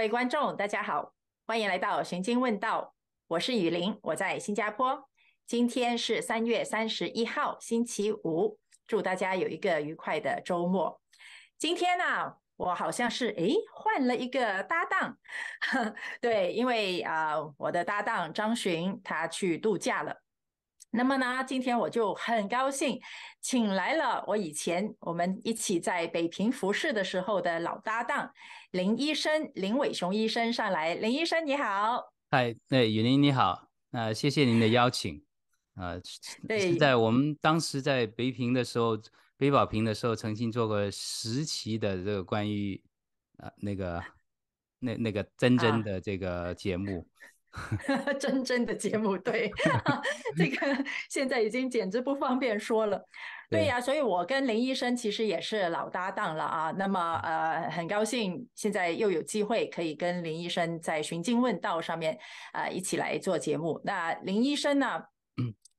各位观众，大家好，欢迎来到《寻经问道》，我是雨林，我在新加坡。今天是三月三十一号，星期五，祝大家有一个愉快的周末。今天呢，我好像是诶换了一个搭档，对，因为啊，我的搭档张巡他去度假了。那么呢，今天我就很高兴，请来了我以前我们一起在北平服侍的时候的老搭档林医生林伟雄医生上来。林医生你好，嗨，那雨林你好，那谢谢您的邀请。呃，对，在我们当时在北平的时候，北保平的时候，曾经做过十期的这个关于呃那个那那个真真的这个节目。真真的节目，对，这个现在已经简直不方便说了。对呀，所以我跟林医生其实也是老搭档了啊。那么呃，很高兴现在又有机会可以跟林医生在寻经问道上面呃一起来做节目。那林医生呢？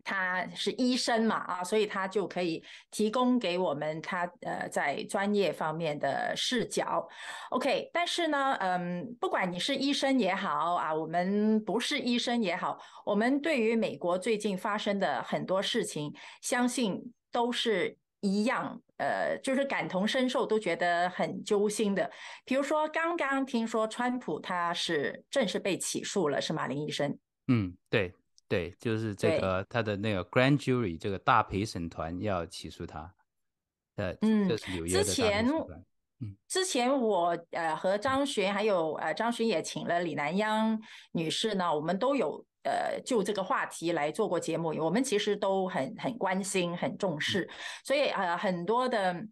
他是医生嘛啊，所以他就可以提供给我们他呃在专业方面的视角。OK，但是呢，嗯，不管你是医生也好啊，我们不是医生也好，我们对于美国最近发生的很多事情，相信都是一样，呃，就是感同身受，都觉得很揪心的。比如说，刚刚听说川普他是正式被起诉了，是吗，林医生？嗯，对。对，就是这个他的那个 grand jury 这个大陪审团要起诉他，呃，嗯，这是纽约的之前，嗯，之前我呃和张璇还有呃张璇也请了李南央女士呢，我们都有呃就这个话题来做过节目，我们其实都很很关心、很重视，所以呃很多的。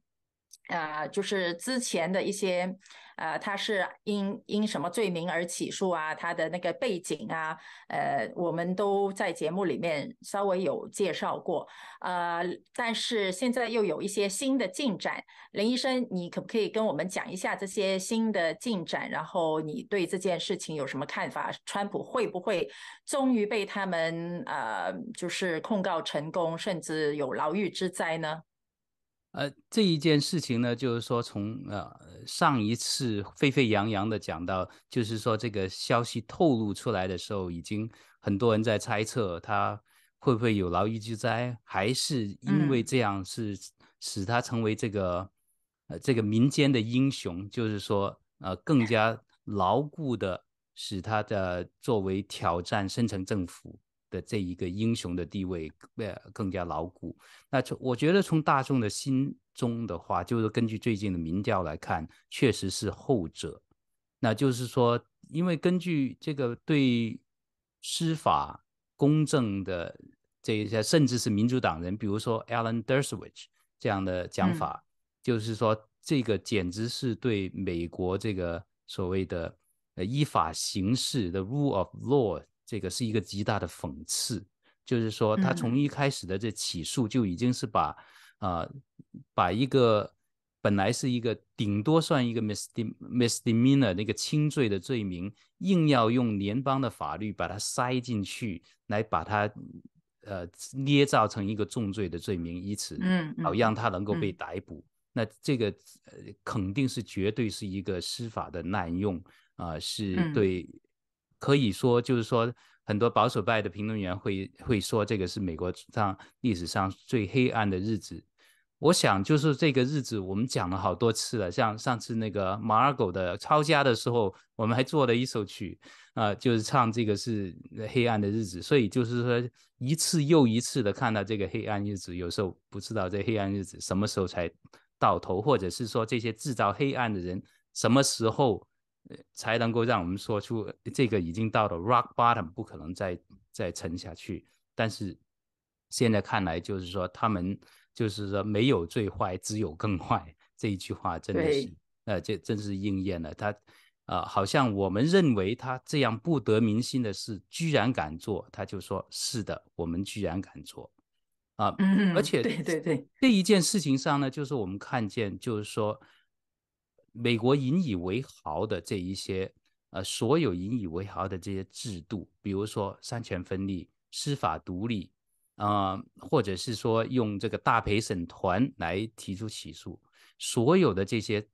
呃，就是之前的一些，呃，他是因因什么罪名而起诉啊？他的那个背景啊，呃，我们都在节目里面稍微有介绍过。呃，但是现在又有一些新的进展，林医生，你可不可以跟我们讲一下这些新的进展？然后你对这件事情有什么看法？川普会不会终于被他们呃，就是控告成功，甚至有牢狱之灾呢？呃，这一件事情呢，就是说从呃上一次沸沸扬扬的讲到，就是说这个消息透露出来的时候，已经很多人在猜测他会不会有牢狱之灾，还是因为这样是使他成为这个呃这个民间的英雄，就是说呃更加牢固的使他的作为挑战深层政府。的这一个英雄的地位呃更加牢固。那从我觉得从大众的心中的话，就是根据最近的民调来看，确实是后者。那就是说，因为根据这个对司法公正的这一些，甚至是民主党人，比如说 Alan Dershowitz 这样的讲法，就是说这个简直是对美国这个所谓的呃依法行事的 rule of law。这个是一个极大的讽刺，就是说，他从一开始的这起诉就已经是把，啊，把一个本来是一个顶多算一个 misdemeanor 那个轻罪的罪名，硬要用联邦的法律把它塞进去，来把它，呃，捏造成一个重罪的罪名，以此，嗯，好让他能够被逮捕。那这个，呃，肯定是绝对是一个司法的滥用，啊，是对。可以说，就是说，很多保守派的评论员会会说，这个是美国上历史上最黑暗的日子。我想，就是这个日子，我们讲了好多次了。像上次那个马尔狗的抄家的时候，我们还做了一首曲，啊，就是唱这个是黑暗的日子。所以就是说，一次又一次的看到这个黑暗日子，有时候不知道这黑暗日子什么时候才到头，或者是说这些制造黑暗的人什么时候。才能够让我们说出这个已经到了 rock bottom，不可能再再沉下去。但是现在看来，就是说他们就是说没有最坏，只有更坏这一句话真的是，呃，这真是应验了。他啊，好像我们认为他这样不得民心的事，居然敢做，他就说是的，我们居然敢做啊。而且对对对，这一件事情上呢，就是我们看见，就是说。美国引以为豪的这一些，呃，所有引以为豪的这些制度，比如说三权分立、司法独立，啊，或者是说用这个大陪审团来提出起诉，所有的这些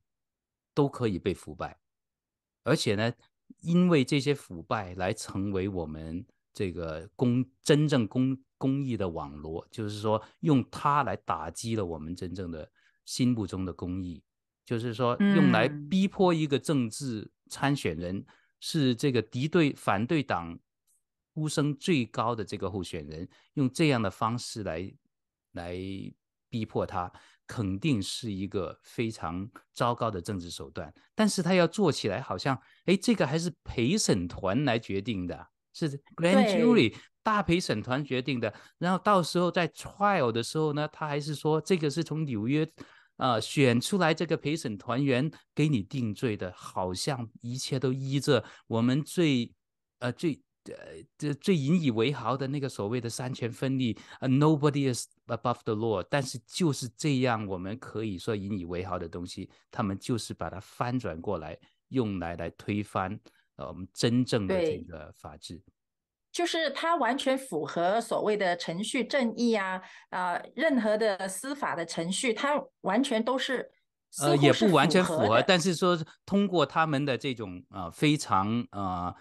都可以被腐败，而且呢，因为这些腐败来成为我们这个公真正公公益的网络，就是说用它来打击了我们真正的心目中的公益，就是说用来逼迫一个政治参选人是这个敌对反对党呼声最高的这个候选人，用这样的方式来来逼迫他。肯定是一个非常糟糕的政治手段，但是他要做起来，好像哎，这个还是陪审团来决定的，是 grand jury 大陪审团决定的。然后到时候在 trial 的时候呢，他还是说这个是从纽约啊选出来这个陪审团员给你定罪的，好像一切都依着我们最呃最。呃，这最引以为豪的那个所谓的三权分立，呃，nobody is above the law。但是就是这样，我们可以说引以为豪的东西，他们就是把它翻转过来，用来来推翻呃我们真正的这个法治。就是它完全符合所谓的程序正义啊，啊，任何的司法的程序，它完全都是呃，也不完全符合，但是说通过他们的这种呃非常呃。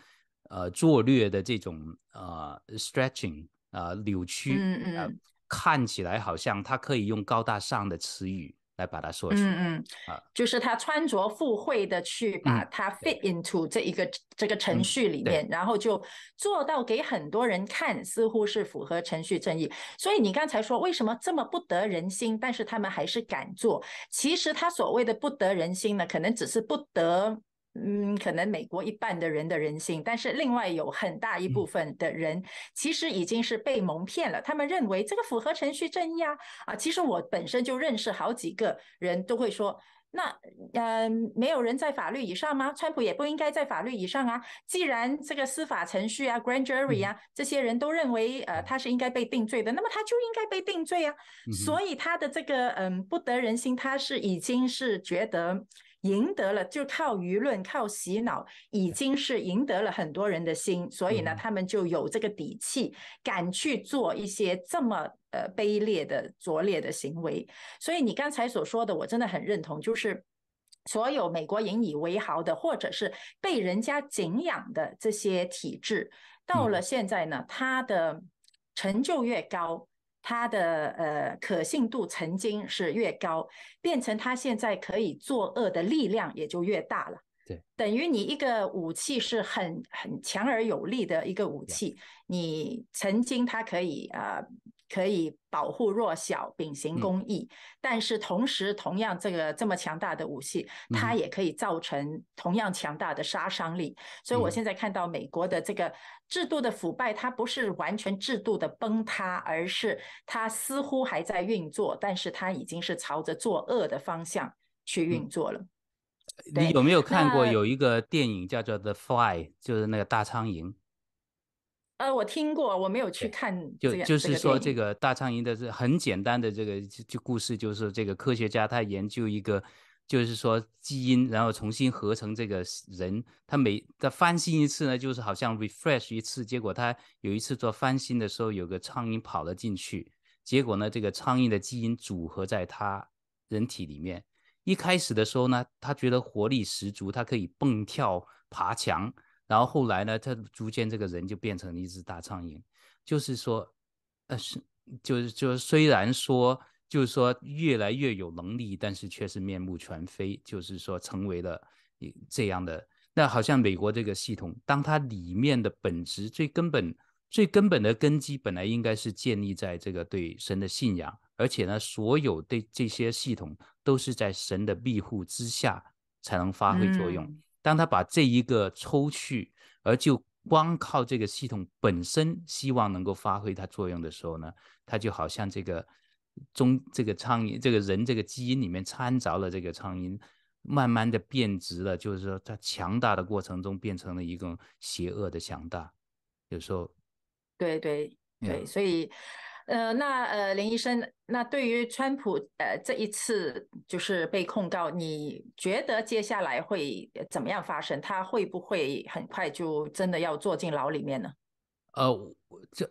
呃，拙劣的这种呃 stretching 啊，扭曲，嗯嗯，看起来好像他可以用高大上的词语来把它说出来，嗯嗯，啊，就是他穿着附会的去把它 fit into 这一个这个程序里面，然后就做到给很多人看，似乎是符合程序正义。所以你刚才说为什么这么不得人心，但是他们还是敢做？其实他所谓的不得人心呢，可能只是不得。嗯，可能美国一半的人的人性，但是另外有很大一部分的人其实已经是被蒙骗了。他们认为这个符合程序正义啊啊！其实我本身就认识好几个人都会说，那呃，没有人在法律以上吗？川普也不应该在法律以上啊！既然这个司法程序啊，Grand Jury 啊，这些人都认为呃他是应该被定罪的，那么他就应该被定罪啊！所以他的这个嗯不得人心，他是已经是觉得。赢得了，就靠舆论、靠洗脑，已经是赢得了很多人的心，所以呢，他们就有这个底气，敢去做一些这么呃卑劣的、拙劣的行为。所以你刚才所说的，我真的很认同，就是所有美国引以为豪的，或者是被人家敬仰的这些体制，到了现在呢，它的成就越高。它的呃可信度曾经是越高，变成它现在可以作恶的力量也就越大了。对，等于你一个武器是很很强而有力的一个武器，你曾经它可以呃。可以保护弱小，秉行公义，但是同时，同样这个这么强大的武器，它也可以造成同样强大的杀伤力。所以我现在看到美国的这个制度的腐败，它不是完全制度的崩塌，而是它似乎还在运作，但是它已经是朝着作恶的方向去运作了。你有没有看过有一个电影叫做《The Fly》，就是那个大苍蝇？呃，我听过，我没有去看。就就是说，这个大苍蝇的是很简单的这个就故事，就是这个科学家他研究一个，就是说基因，然后重新合成这个人，他每他翻新一次呢，就是好像 refresh 一次，结果他有一次做翻新的时候，有个苍蝇跑了进去，结果呢，这个苍蝇的基因组合在他人体里面，一开始的时候呢，他觉得活力十足，他可以蹦跳爬墙。然后后来呢，他逐渐这个人就变成了一只大苍蝇，就是说，呃，是，就是就是虽然说，就是说越来越有能力，但是却是面目全非，就是说成为了这样的。那好像美国这个系统，当它里面的本质最根本、最根本的根基，本来应该是建立在这个对神的信仰，而且呢，所有对这些系统都是在神的庇护之下才能发挥作用。当他把这一个抽去，而就光靠这个系统本身，希望能够发挥它作用的时候呢，它就好像这个中这个苍蝇，这个人这个基因里面掺杂了这个苍蝇，慢慢的变质了，就是说它强大的过程中变成了一个邪恶的强大。有时候，对对对，所以。呃，那呃，林医生，那对于川普呃这一次就是被控告，你觉得接下来会怎么样发生？他会不会很快就真的要坐进牢里面呢？呃，这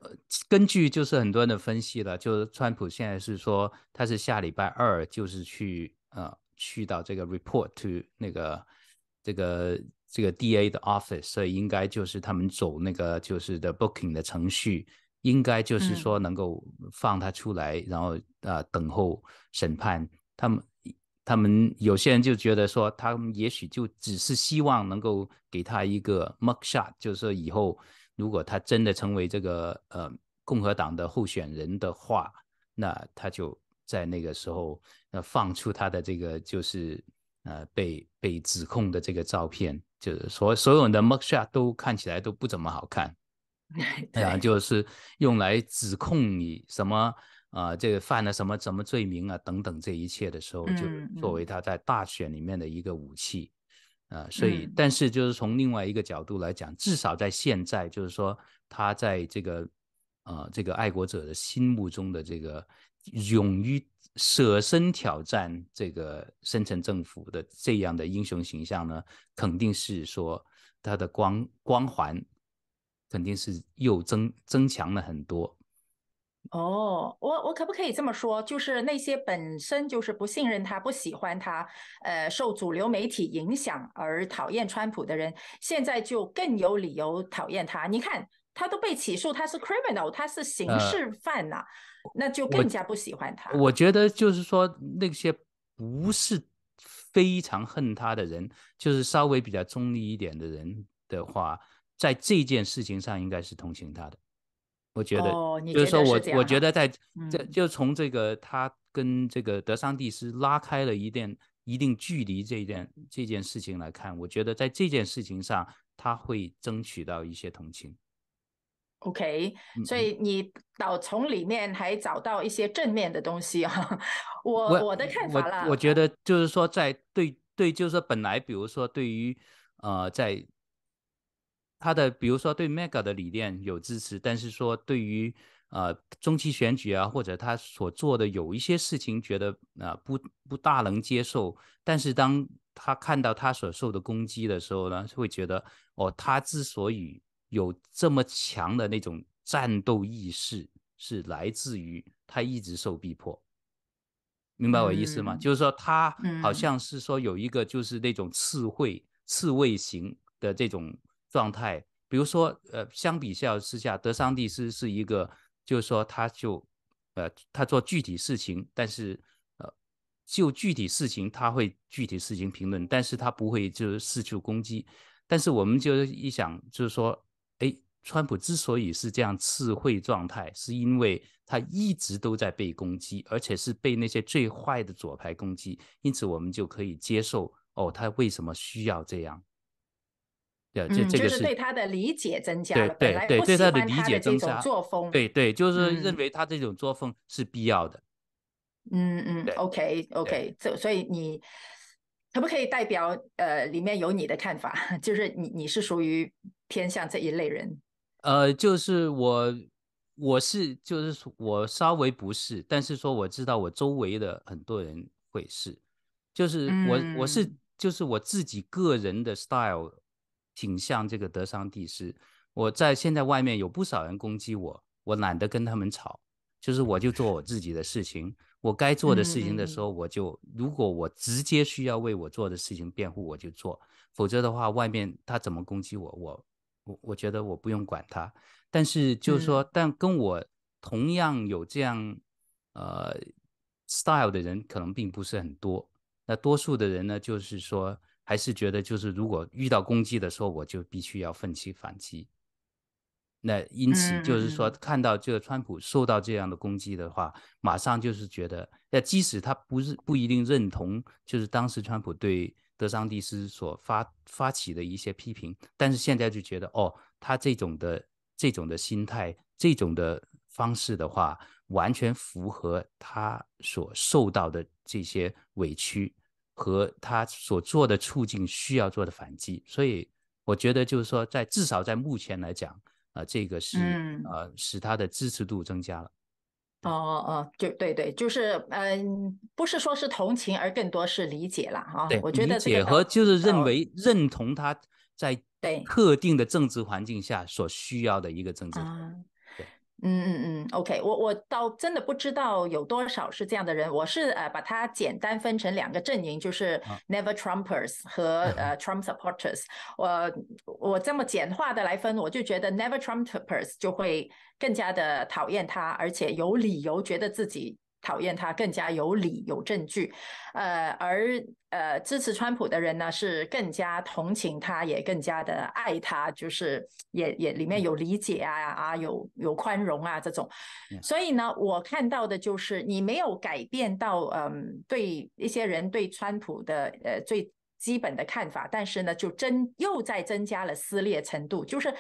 根据就是很多人的分析了，就是川普现在是说他是下礼拜二就是去呃去到这个 report to 那个这个这个 DA 的 office，所以应该就是他们走那个就是的 booking 的程序，应该就是说能够放他出来，然后呃等候审判。他们他们有些人就觉得说，他们也许就只是希望能够给他一个 mug shot，就是说以后如果他真的成为这个呃共和党的候选人的话，那他就在那个时候呃放出他的这个就是呃被被指控的这个照片，就是所所有的 mug shot 都看起来都不怎么好看，对，就是用来指控你什么。啊，这个犯了什么什么罪名啊？等等，这一切的时候，就作为他在大选里面的一个武器，啊，所以，但是就是从另外一个角度来讲，至少在现在，就是说他在这个呃这个爱国者的心目中的这个勇于舍身挑战这个深层政府的这样的英雄形象呢，肯定是说他的光光环肯定是又增增强了很多。哦，我我可不可以这么说？就是那些本身就是不信任他、不喜欢他、呃，受主流媒体影响而讨厌川普的人，现在就更有理由讨厌他。你看，他都被起诉，他是 criminal，他是刑事犯呐，那就更加不喜欢他。我觉得就是说，那些不是非常恨他的人，就是稍微比较中立一点的人的话，在这件事情上应该是同情他的。我觉得，就是说我我觉得在这就从这个他跟这个德桑蒂斯拉开了一定一定距离这件这件事情来看，我觉得在这件事情上他会争取到一些同情。OK，所以你导从里面还找到一些正面的东西啊。我我的看法啦，我觉得就是说在对对，就是说本来比如说对于呃在。他的比如说对 Mega 的理念有支持，但是说对于呃中期选举啊，或者他所做的有一些事情，觉得啊不不大能接受。但是当他看到他所受的攻击的时候呢，会觉得哦，他之所以有这么强的那种战斗意识，是来自于他一直受逼迫。明白我意思吗？就是说他好像是说有一个就是那种刺猬刺猬型的这种。状态，比如说，呃，相比较之下，德桑蒂斯是一个，就是说，他就，呃，他做具体事情，但是，呃，就具体事情他会具体事情评论，但是他不会就是四处攻击。但是我们就一想，就是说，哎，川普之所以是这样刺猬状态，是因为他一直都在被攻击，而且是被那些最坏的左派攻击，因此我们就可以接受，哦，他为什么需要这样？对，这这个是对他的理解增加了。对对对，对他的理解增加。作风。对对，就是认为他这种作风是必要的。嗯嗯，OK OK，这所以你可不可以代表呃里面有你的看法？就是你你是属于偏向这一类人？呃，就是我我是就是我稍微不是，但是说我知道我周围的很多人会是，就是我我是就是我自己个人的 style。挺像这个德桑蒂斯，我在现在外面有不少人攻击我，我懒得跟他们吵，就是我就做我自己的事情，我该做的事情的时候，我就如果我直接需要为我做的事情辩护，我就做，否则的话，外面他怎么攻击我，我我我觉得我不用管他。但是就是说，但跟我同样有这样呃 style 的人，可能并不是很多。那多数的人呢，就是说。还是觉得，就是如果遇到攻击的时候，我就必须要奋起反击。那因此就是说，看到这个川普受到这样的攻击的话，马上就是觉得，那即使他不是不一定认同，就是当时川普对德桑蒂斯所发发起的一些批评，但是现在就觉得，哦，他这种的这种的心态，这种的方式的话，完全符合他所受到的这些委屈。和他所做的促进需要做的反击，所以我觉得就是说，在至少在目前来讲，啊，这个是呃使他的支持度增加了。哦哦，就对对，就是嗯，不是说是同情，而更多是理解了哈。对，我觉得理解和就是认为认同他在特定的政治环境下所需要的一个政治。嗯嗯嗯嗯，OK，我我倒真的不知道有多少是这样的人。我是呃把它简单分成两个阵营，就是 Never Trumpers 和呃 Trump supporters。我我这么简化的来分，我就觉得 Never Trumpers 就会更加的讨厌他，而且有理由觉得自己。讨厌他更加有理有证据，呃，而呃支持川普的人呢是更加同情他，也更加的爱他，就是也也里面有理解啊啊有有宽容啊这种，所以呢，我看到的就是你没有改变到嗯对一些人对川普的呃最基本的看法，但是呢就增又在增加了撕裂程度，就是。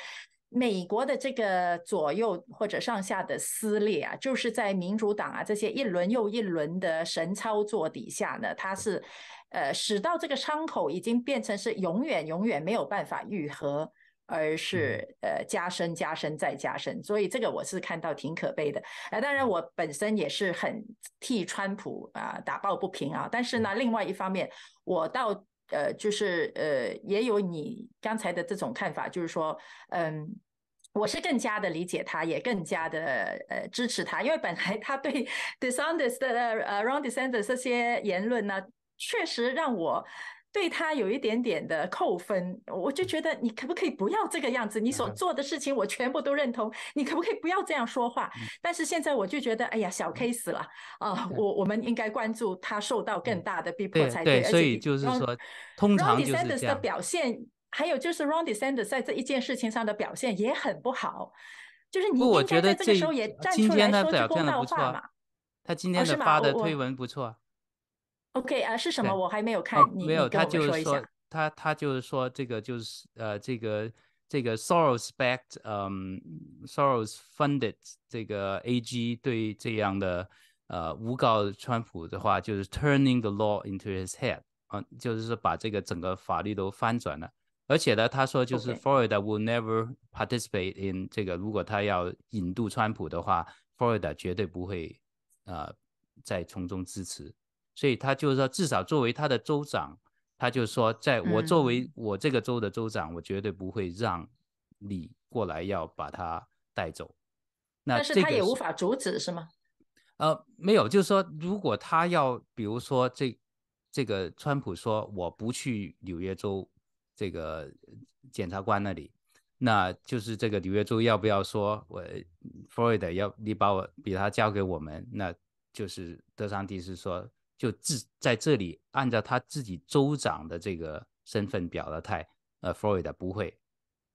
美国的这个左右或者上下的撕裂啊，就是在民主党啊这些一轮又一轮的神操作底下呢，它是呃使到这个伤口已经变成是永远永远没有办法愈合，而是呃加深加深再加深。所以这个我是看到挺可悲的。呃，当然我本身也是很替川普啊打抱不平啊，但是呢，另外一方面我倒。呃，就是呃，也有你刚才的这种看法，就是说，嗯，我是更加的理解他，也更加的呃支持他，因为本来他对 d e s a n d e r s 的呃 Ron d e s a n d e r s 这些言论呢，确实让我。对他有一点点的扣分，我就觉得你可不可以不要这个样子？你所做的事情我全部都认同，你可不可以不要这样说话？但是现在我就觉得，哎呀，小 case 了啊！我我们应该关注他受到更大的逼迫才对。所以就是说，通常就是 Sanders 的表现，还有就是 Ronnie Sanders 在这一件事情上的表现也很不好。就是你应该在这个时候也站出来说句公道话嘛。他今天的发的推文不错。OK 啊，是什么？我还没有看。你没有，他就是说，他他就是说，这个就是呃，这个这个 Soros backed，嗯，Soros funded 这个 AG 对这样的呃诬告川普的话，就是 turning the law into his head，啊，就是说把这个整个法律都翻转了。而且呢，他说就是 Florida will never participate in 这个，如果他要引渡川普的话，Florida 绝对不会呃再从中支持。所以他就是说，至少作为他的州长，他就说，在我作为我这个州的州长，我绝对不会让你过来要把他带走。那但是他也无法阻止，是吗？呃，没有，就是说，如果他要，比如说这这个川普说我不去纽约州这个检察官那里，那就是这个纽约州要不要说我 Floyd 要你把我比他交给我们，那就是德桑蒂斯说。就自在这里按照他自己州长的这个身份表了态，呃，Florida 不会，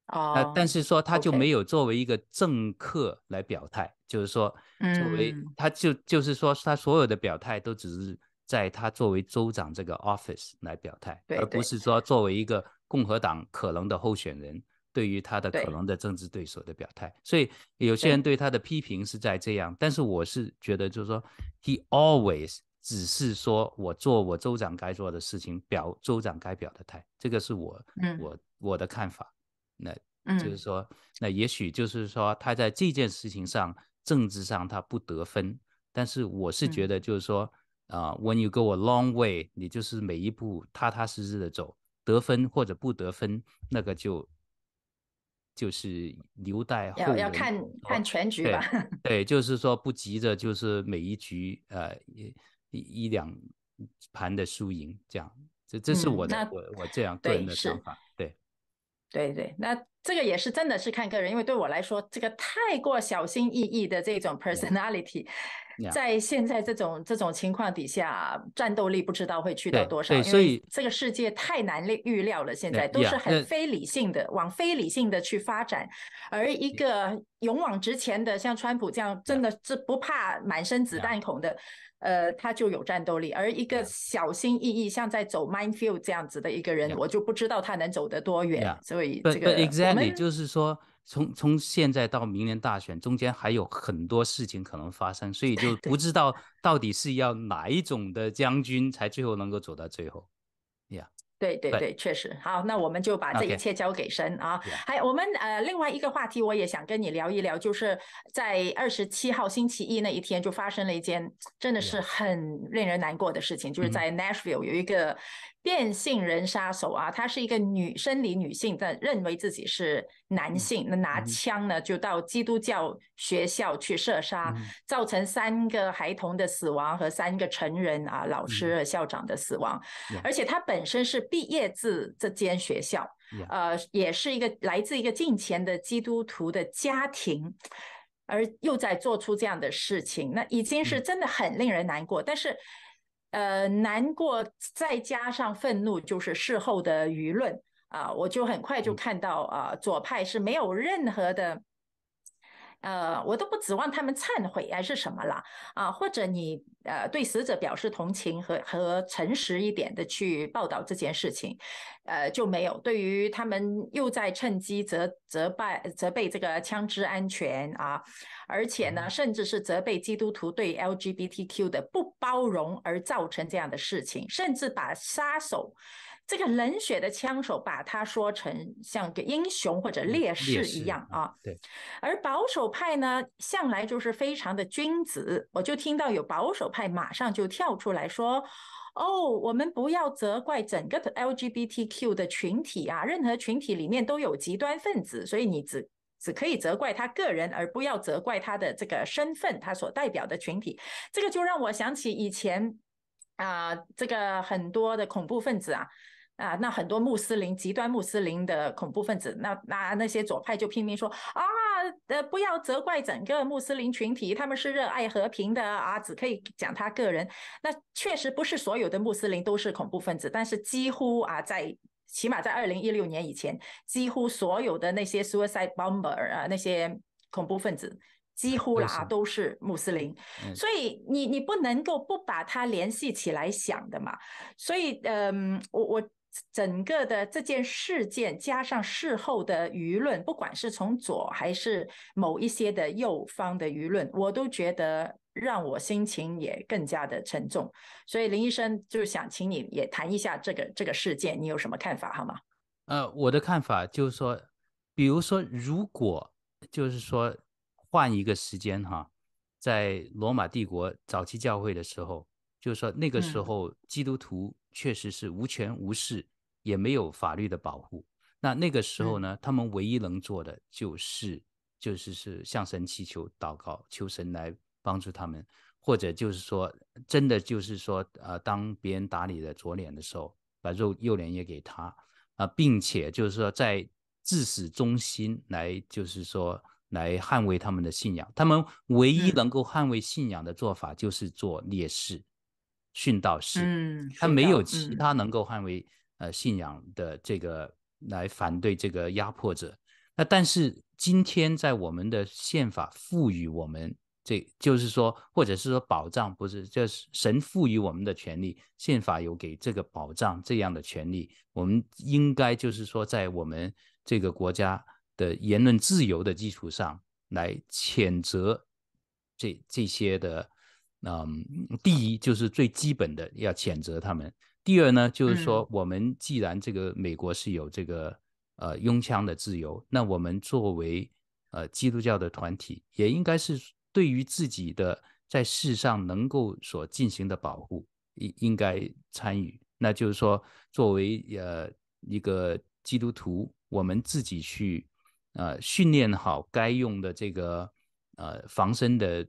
哦，但是说他就没有作为一个政客来表态，就是说，作为他就就是说他所有的表态都只是在他作为州长这个 office 来表态，而不是说作为一个共和党可能的候选人对于他的可能的政治对手的表态。所以有些人对他的批评是在这样，但是我是觉得就是说，he always。只是说我做我州长该做的事情，表州长该表的态，这个是我我我的看法。那就是说，那也许就是说他在这件事情上政治上他不得分，但是我是觉得就是说啊，when you go a long way，你就是每一步踏踏实实的走，得分或者不得分，那个就就是留待后要要看看全局吧。对，就是说不急着就是每一局呃。一一两盘的输赢，这样，这这是我的我我这样个人的想法，对，对对，那这个也是真的是看个人，因为对我来说，这个太过小心翼翼的这种 personality，在现在这种这种情况底下，战斗力不知道会去到多少，所以这个世界太难预料了，现在都是很非理性的，往非理性的去发展，而一个勇往直前的，像川普这样，真的是不怕满身子弹孔的。呃，他就有战斗力，而一个小心翼翼，像在走 minefield 这样子的一个人，我就不知道他能走得多远。所以这个 exactly 就是说，从从现在到明年大选中间还有很多事情可能发生，所以就 不知道到底是要哪一种的将军才最后能够走到最后。Yeah。对对对，确实好，那我们就把这一切交给神啊。还有我们呃，另外一个话题，我也想跟你聊一聊，就是在二十七号星期一那一天，就发生了一件真的是很令人难过的事情，就是在 Nashville 有一个变性人杀手啊，他是一个女生理女性但，认为自己是男性，那拿枪呢就到基督教学校去射杀，造成三个孩童的死亡和三个成人啊老师。校长的死亡，而且他本身是毕业自这间学校，呃，也是一个来自一个近前的基督徒的家庭，而又在做出这样的事情，那已经是真的很令人难过，但是。呃，难过再加上愤怒，就是事后的舆论啊，我就很快就看到啊，左派是没有任何的。呃，我都不指望他们忏悔还是什么了，啊，或者你呃对死者表示同情和和诚实一点的去报道这件事情，呃就没有。对于他们又在趁机责责败责备这个枪支安全啊，而且呢，甚至是责备基督徒对 LGBTQ 的不包容而造成这样的事情，甚至把杀手。这个冷血的枪手把他说成像个英雄或者烈士一样啊，对。而保守派呢，向来就是非常的君子。我就听到有保守派马上就跳出来说：“哦，我们不要责怪整个的 LGBTQ 的群体啊，任何群体里面都有极端分子，所以你只只可以责怪他个人，而不要责怪他的这个身份，他所代表的群体。”这个就让我想起以前啊，这个很多的恐怖分子啊。啊，那很多穆斯林、极端穆斯林的恐怖分子，那那那些左派就拼命说啊，呃，不要责怪整个穆斯林群体，他们是热爱和平的啊，只可以讲他个人。那确实不是所有的穆斯林都是恐怖分子，但是几乎啊，在起码在二零一六年以前，几乎所有的那些 suicide bomber 啊，那些恐怖分子，几乎啦都是穆斯林。所以你你不能够不把它联系起来想的嘛。所以嗯，我我。整个的这件事件加上事后的舆论，不管是从左还是某一些的右方的舆论，我都觉得让我心情也更加的沉重。所以林医生就想请你也谈一下这个这个事件，你有什么看法好吗？呃，我的看法就是说，比如说，如果就是说换一个时间哈，在罗马帝国早期教会的时候，就是说那个时候基督徒。确实是无权无势，也没有法律的保护。那那个时候呢，他们唯一能做的就是，就是是向神祈求、祷告，求神来帮助他们，或者就是说，真的就是说，呃，当别人打你的左脸的时候，把右右脸也给他啊，并且就是说，在至死中心来，就是说来捍卫他们的信仰。他们唯一能够捍卫信仰的做法，就是做烈士。殉道士，嗯，他没有其他能够捍卫呃信仰的这个来反对这个压迫者。那但是今天在我们的宪法赋予我们，这就是说，或者是说保障，不是，就是神赋予我们的权利，宪法有给这个保障这样的权利。我们应该就是说，在我们这个国家的言论自由的基础上来谴责这这些的。嗯，第一就是最基本的要谴责他们。第二呢，就是说我们既然这个美国是有这个呃拥枪的自由，那我们作为呃基督教的团体，也应该是对于自己的在世上能够所进行的保护，应应该参与。那就是说，作为呃一个基督徒，我们自己去呃训练好该用的这个呃防身的。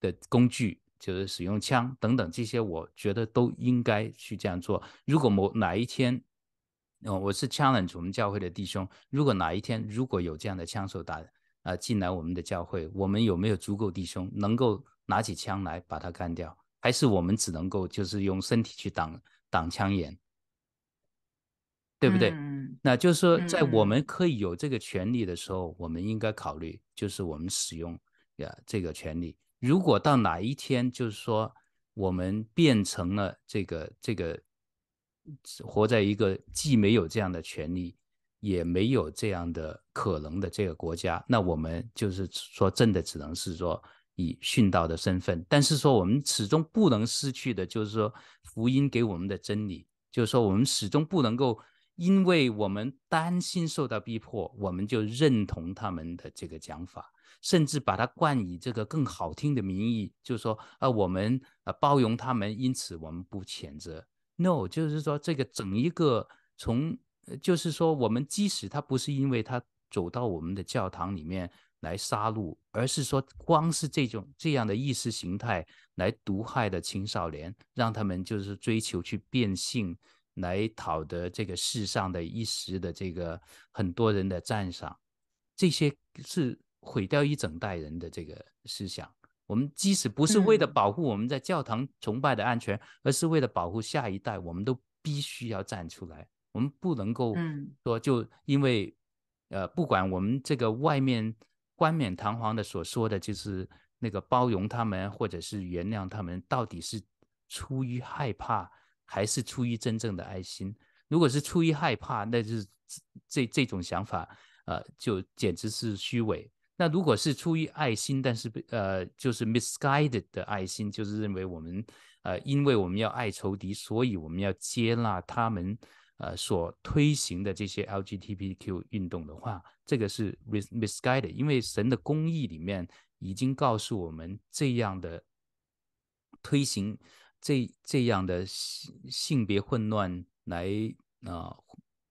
的工具就是使用枪等等这些，我觉得都应该去这样做。如果某哪一天，哦，我是 challenge 我们教会的弟兄，如果哪一天如果有这样的枪手打啊进来我们的教会，我们有没有足够弟兄能够拿起枪来把他干掉？还是我们只能够就是用身体去挡挡枪眼，对不对？嗯那就是说，在我们可以有这个权利的时候，我们应该考虑，就是我们使用呀这个权利。如果到哪一天，就是说我们变成了这个这个活在一个既没有这样的权利，也没有这样的可能的这个国家，那我们就是说真的只能是说以殉道的身份。但是说我们始终不能失去的，就是说福音给我们的真理，就是说我们始终不能够因为我们担心受到逼迫，我们就认同他们的这个讲法。甚至把它冠以这个更好听的名义，就是说，呃，我们呃包容他们，因此我们不谴责。No，就是说这个整一个从，就是说我们即使他不是因为他走到我们的教堂里面来杀戮，而是说光是这种这样的意识形态来毒害的青少年，让他们就是追求去变性，来讨得这个世上的一时的这个很多人的赞赏，这些是毁掉一整代人的这个思想。我们即使不是为了保护我们在教堂崇拜的安全，而是为了保护下一代，我们都必须要站出来。我们不能够说就因为，呃，不管我们这个外面冠冕堂皇的所说的就是那个包容他们或者是原谅他们，到底是出于害怕还是出于真正的爱心？如果是出于害怕，那就是这这种想法，呃，就简直是虚伪。那如果是出于爱心，但是呃，就是 misguided 的爱心，就是认为我们呃，因为我们要爱仇敌，所以我们要接纳他们呃所推行的这些 LGBTQ 运动的话，这个是 misguided。因为神的公义里面已经告诉我们，这样的推行这这样的性性别混乱来啊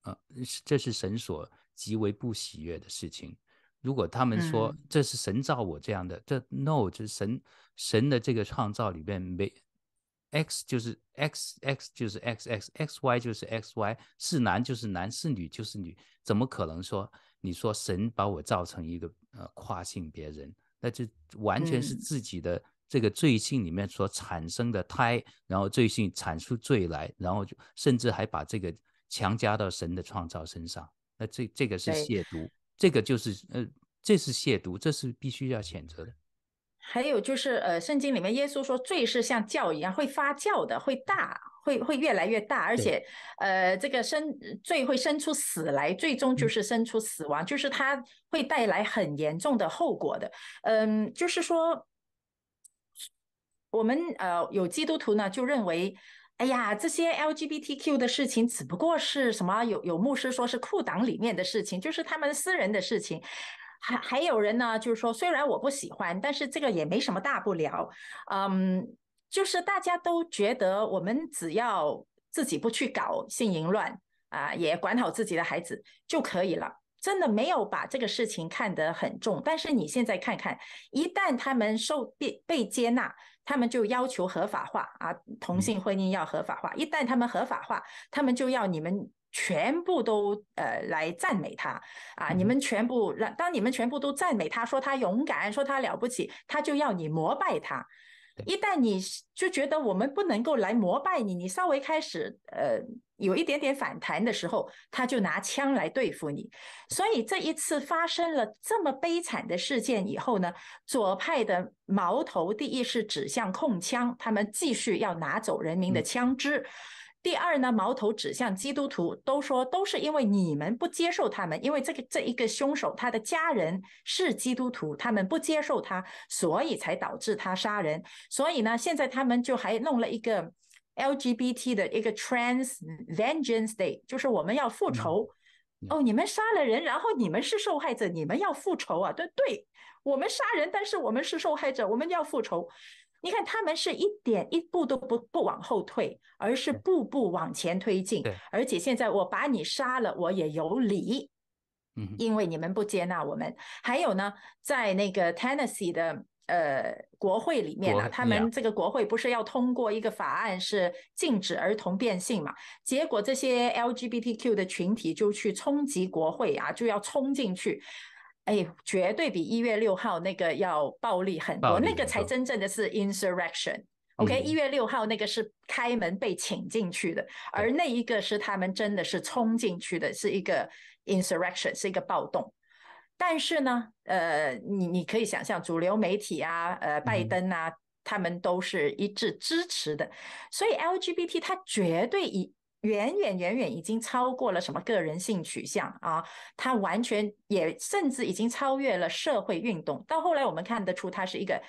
呃，这是神所极为不喜悦的事情。如果他们说这是神造我这样的，这 no 就是神神的这个创造里面没 x 就是 x x 就是 x x x y 就是 x y 是男就是男是女就是女，怎么可能说你说神把我造成一个呃跨性别人，那就完全是自己的这个罪性里面所产生的胎，然后罪性产出罪来，然后就甚至还把这个强加到神的创造身上，那这这个是亵渎。这个就是呃，这是亵渎，这是必须要谴责的。还有就是呃，圣经里面耶稣说，罪是像酵一样会发酵的，会大，会会越来越大，而且呃，这个生罪会生出死来，最终就是生出死亡，就是它会带来很严重的后果的。嗯，就是说，我们呃有基督徒呢就认为。哎呀，这些 LGBTQ 的事情只不过是什么？有有牧师说是裤裆里面的事情，就是他们私人的事情。还还有人呢，就是说虽然我不喜欢，但是这个也没什么大不了。嗯，就是大家都觉得我们只要自己不去搞性淫乱啊，也管好自己的孩子就可以了。真的没有把这个事情看得很重。但是你现在看看，一旦他们受被被接纳。他们就要求合法化啊，同性婚姻要合法化。一旦他们合法化，他们就要你们全部都呃来赞美他啊！你们全部让当你们全部都赞美他，说他勇敢，说他了不起，他就要你膜拜他。一旦你就觉得我们不能够来膜拜你，你稍微开始呃有一点点反弹的时候，他就拿枪来对付你。所以这一次发生了这么悲惨的事件以后呢，左派的矛头第一是指向控枪，他们继续要拿走人民的枪支。第二呢，矛头指向基督徒，都说都是因为你们不接受他们，因为这个这一个凶手他的家人是基督徒，他们不接受他，所以才导致他杀人。所以呢，现在他们就还弄了一个 LGBT 的一个 Trans Vengeance Day，就是我们要复仇。哦，你们杀了人，然后你们是受害者，你们要复仇啊？对对，我们杀人，但是我们是受害者，我们要复仇。你看，他们是一点一步都不不往后退，而是步步往前推进。而且现在我把你杀了，我也有理。嗯，因为你们不接纳我们。还有呢，在那个 Tennessee 的呃国会里面啊，他们这个国会不是要通过一个法案，是禁止儿童变性嘛？结果这些 LGBTQ 的群体就去冲击国会啊，就要冲进去。哎，绝对比一月六号那个要暴力很多，那个才真正的是 insurrection。OK，一月六号那个是开门被请进去的，而那一个是他们真的是冲进去的，是一个 insurrection，是一个暴动。但是呢，呃，你你可以想象，主流媒体啊，呃，拜登啊，他们都是一致支持的，所以 LGBT 它绝对以。远远远远已经超过了什么个人性取向啊，它完全也甚至已经超越了社会运动。到后来我们看得出它是一个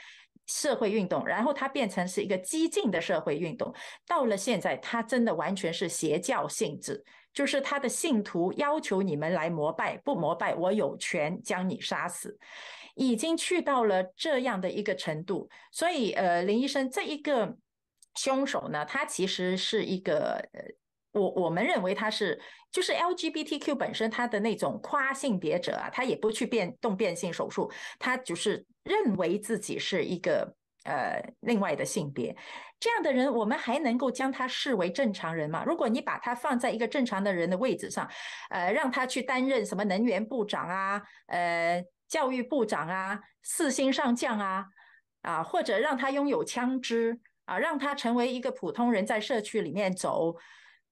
社会运动，然后它变成是一个激进的社会运动。到了现在，它真的完全是邪教性质，就是他的信徒要求你们来膜拜，不膜拜我有权将你杀死，已经去到了这样的一个程度。所以，呃，林医生这一个。凶手呢，他其实是一个呃，我我们认为他是就是 LGBTQ 本身他的那种跨性别者啊，他也不去变动变性手术，他就是认为自己是一个呃另外的性别。这样的人，我们还能够将他视为正常人吗？如果你把他放在一个正常的人的位置上，呃，让他去担任什么能源部长啊，呃，教育部长啊，四星上将啊，啊，或者让他拥有枪支啊，让他成为一个普通人在社区里面走，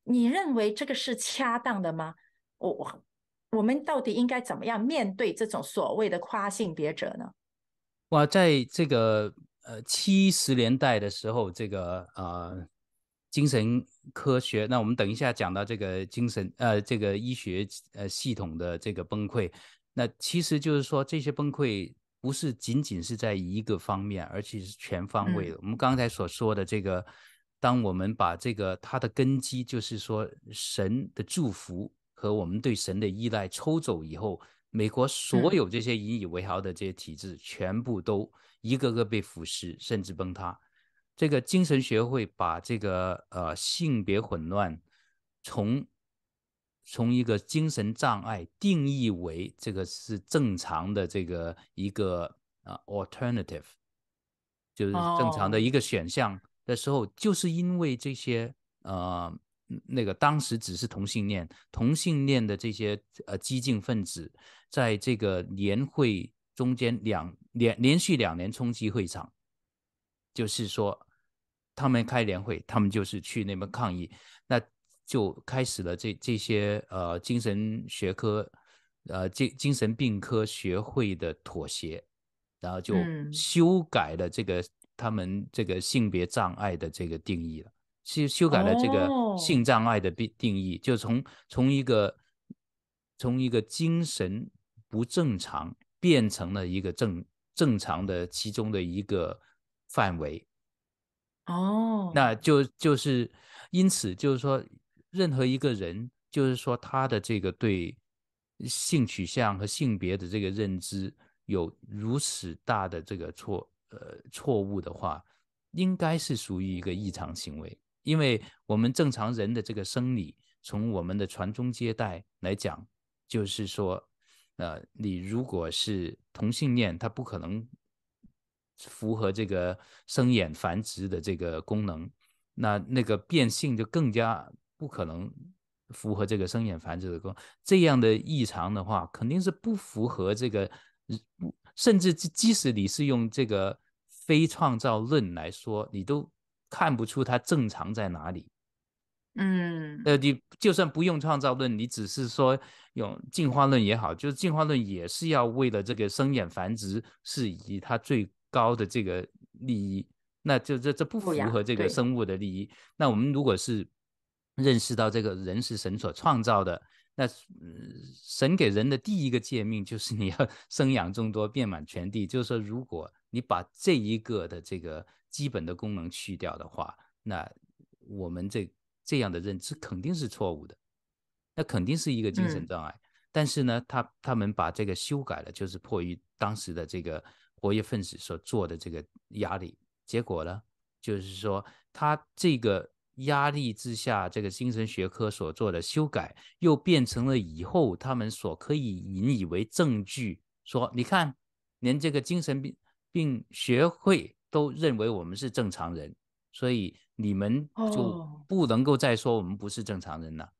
你认为这个是恰当的吗？我我我们到底应该怎么样面对这种所谓的跨性别者呢？哇，在这个。呃，七十年代的时候，这个呃，精神科学，那我们等一下讲到这个精神呃，这个医学呃系统的这个崩溃，那其实就是说这些崩溃不是仅仅是在一个方面，而且是全方位的。我们刚才所说的这个，当我们把这个它的根基，就是说神的祝福和我们对神的依赖抽走以后，美国所有这些引以为豪的这些体制，全部都。一个个被腐蚀，甚至崩塌。这个精神学会把这个呃性别混乱从从一个精神障碍定义为这个是正常的这个一个啊 alternative，就是正常的一个选项的时候，就是因为这些呃那个当时只是同性恋，同性恋的这些呃激进分子在这个年会。中间两连连续两年冲击会场，就是说他们开年会，他们就是去那边抗议，那就开始了这这些呃精神学科呃精精神病科学会的妥协，然后就修改了这个他们这个性别障碍的这个定义了，修修改了这个性障碍的定定义，就从从一个从一个精神不正常。变成了一个正正常的其中的一个范围，哦，那就就是因此就是说，任何一个人就是说他的这个对性取向和性别的这个认知有如此大的这个错呃错误的话，应该是属于一个异常行为，因为我们正常人的这个生理，从我们的传宗接代来讲，就是说。呃，你如果是同性恋，他不可能符合这个生衍繁殖的这个功能，那那个变性就更加不可能符合这个生衍繁殖的功。这样的异常的话，肯定是不符合这个，甚至即使你是用这个非创造论来说，你都看不出它正常在哪里。嗯，呃，你就算不用创造论，你只是说用进化论也好，就是进化论也是要为了这个生衍繁殖是以它最高的这个利益，那就这这不符合这个生物的利益。那我们如果是认识到这个人是神所创造的，那神给人的第一个诫命就是你要生养众多，遍满全地。就是说，如果你把这一个的这个基本的功能去掉的话，那我们这。这样的认知肯定是错误的，那肯定是一个精神障碍。但是呢，他他们把这个修改了，就是迫于当时的这个活跃分子所做的这个压力。结果呢，就是说他这个压力之下，这个精神学科所做的修改，又变成了以后他们所可以引以为证据，说你看，连这个精神病病学会都认为我们是正常人。所以你们就不能够再说我们不是正常人了。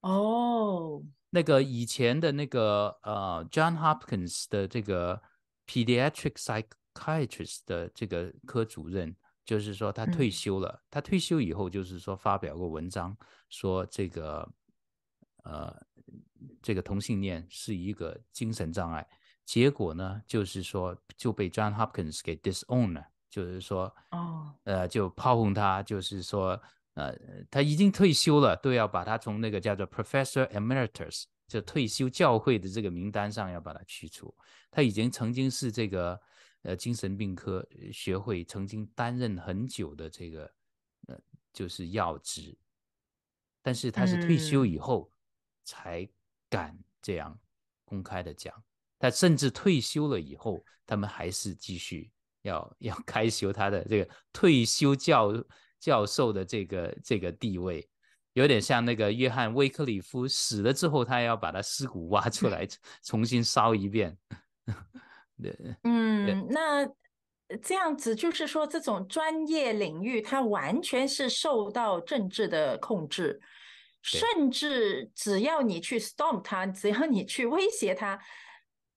哦，那个以前的那个呃，John Hopkins 的这个 pediatric psychiatrist 的这个科主任，就是说他退休了。他退休以后，就是说发表过文章，说这个呃，这个同性恋是一个精神障碍。结果呢，就是说就被 John Hopkins 给 disown 了。就是说，哦，呃，就炮轰他，就是说，呃，他已经退休了，都要把他从那个叫做 Professor Emeritus 就退休教会的这个名单上要把他去除。他已经曾经是这个呃精神病科学会曾经担任很久的这个呃就是要职，但是他是退休以后才敢这样公开的讲。他甚至退休了以后，他们还是继续。要 要开修他的这个退休教教授的这个这个地位，有点像那个约翰威克里夫死了之后，他要把他尸骨挖出来 重新烧一遍。对，嗯，那。这样子就是说，这种专业领域它完全是受到政治的控制，甚至只要你去 stop 它，只要你去威胁它，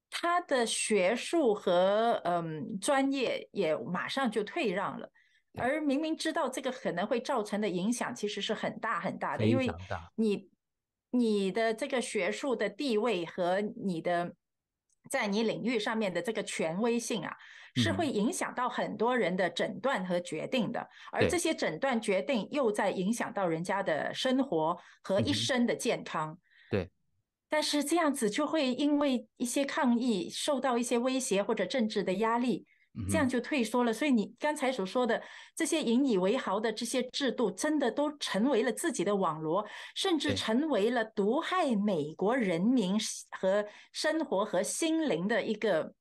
他的学术和嗯专业也马上就退让了。而明明知道这个可能会造成的影响其实是很大很大的，因为你你的这个学术的地位和你的在你领域上面的这个权威性啊。是会影响到很多人的诊断和决定的，而这些诊断决定又在影响到人家的生活和一生的健康。对，但是这样子就会因为一些抗议受到一些威胁或者政治的压力，这样就退缩了。所以你刚才所说的这些引以为豪的这些制度，真的都成为了自己的网罗，甚至成为了毒害美国人民和生活和心灵的一个。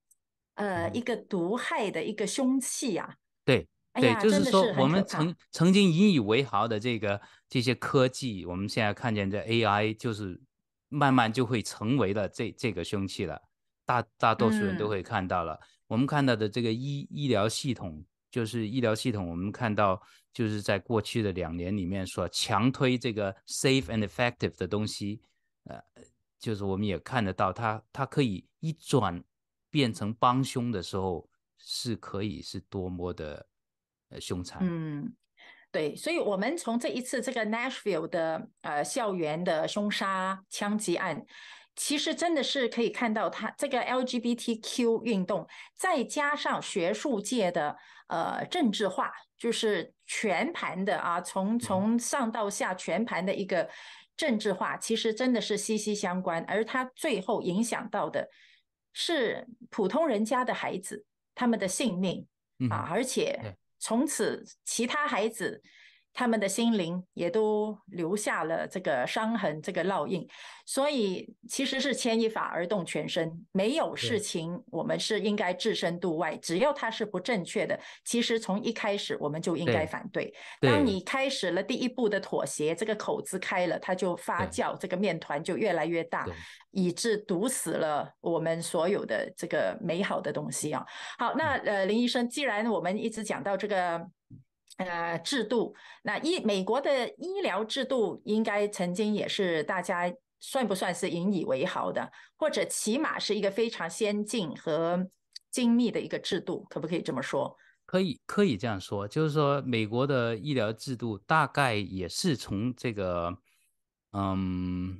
呃，一个毒害的一个凶器呀。对，对，就是说，我们曾曾经引以为豪的这个这些科技，我们现在看见这 AI，就是慢慢就会成为了这这个凶器了。大大多数人都会看到了。我们看到的这个医医疗系统，就是医疗系统，我们看到就是在过去的两年里面所强推这个 safe and effective 的东西，呃，就是我们也看得到，它它可以一转。变成帮凶的时候，是可以是多么的呃凶残。嗯，对，所以，我们从这一次这个 Nashville 的呃校园的凶杀枪击案，其实真的是可以看到，它这个 LGBTQ 运动，再加上学术界的呃政治化，就是全盘的啊，从从上到下全盘的一个政治化，其实真的是息息相关，而它最后影响到的。是普通人家的孩子，他们的性命啊，而且从此其他孩子。他们的心灵也都留下了这个伤痕，这个烙印，所以其实是牵一发而动全身。没有事情，我们是应该置身度外。只要它是不正确的，其实从一开始我们就应该反对。当你开始了第一步的妥协，这个口子开了，它就发酵，这个面团就越来越大，以致毒死了我们所有的这个美好的东西啊！好，那呃，林医生，既然我们一直讲到这个。呃，制度，那医美国的医疗制度应该曾经也是大家算不算是引以为豪的，或者起码是一个非常先进和精密的一个制度，可不可以这么说？可以，可以这样说，就是说美国的医疗制度大概也是从这个，嗯，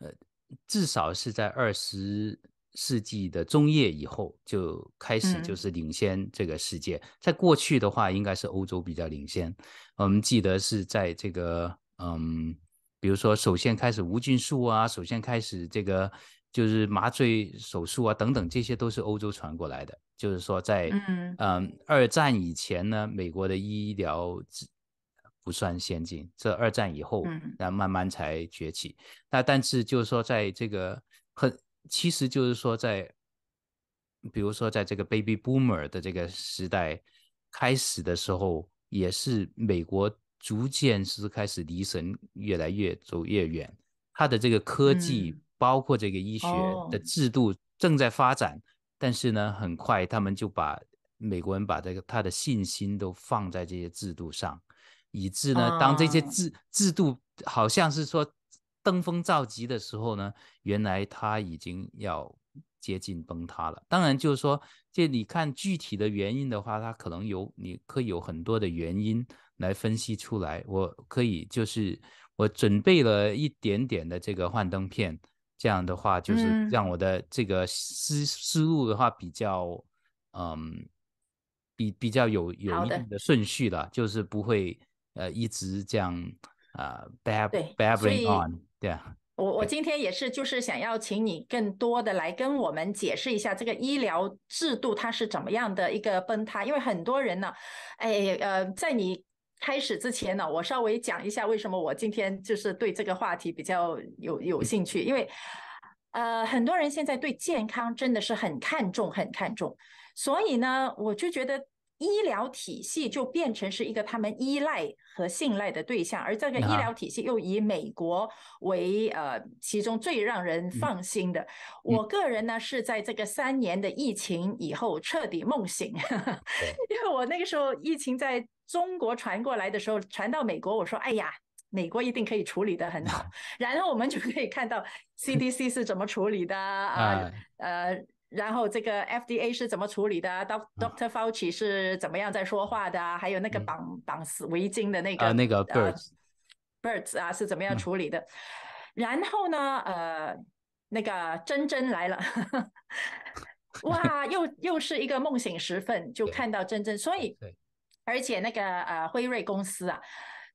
呃，至少是在二十。世纪的中叶以后就开始就是领先这个世界，在过去的话应该是欧洲比较领先。我们记得是在这个嗯，比如说首先开始无菌术啊，首先开始这个就是麻醉手术啊等等，这些都是欧洲传过来的。就是说在嗯二战以前呢，美国的医疗不算先进，这二战以后那慢慢才崛起。那但是就是说在这个很。其实就是说，在比如说，在这个 baby boomer 的这个时代开始的时候，也是美国逐渐是开始离神越来越走越远。它的这个科技，包括这个医学的制度正在发展，但是呢，很快他们就把美国人把这个他的信心都放在这些制度上，以致呢，当这些制制度好像是说。登峰造极的时候呢，原来它已经要接近崩塌了。当然，就是说，这你看具体的原因的话，它可能有，你可以有很多的原因来分析出来。我可以就是我准备了一点点的这个幻灯片，这样的话就是让我的这个思思路的话比较，嗯，比比较有有一定的顺序了，就是不会呃一直这样啊 bab babbling on。对啊，我我今天也是，就是想要请你更多的来跟我们解释一下这个医疗制度它是怎么样的一个崩塌，因为很多人呢，哎呃，在你开始之前呢，我稍微讲一下为什么我今天就是对这个话题比较有有兴趣，因为呃很多人现在对健康真的是很看重很看重。所以呢，我就觉得。医疗体系就变成是一个他们依赖和信赖的对象，而这个医疗体系又以美国为呃其中最让人放心的。我个人呢是在这个三年的疫情以后彻底梦醒，因为我那个时候疫情在中国传过来的时候，传到美国，我说哎呀，美国一定可以处理的很好，然后我们就可以看到 CDC 是怎么处理的啊，呃。然后这个 FDA 是怎么处理的？Doctor Fauci 是怎么样在说话的？还有那个绑绑死围巾的那个那个 Birds，Birds 啊是怎么样处理的？然后呢，呃，那个珍珍来了，哇，又又是一个梦醒时分，就看到珍珍，所以，而且那个呃辉瑞公司啊，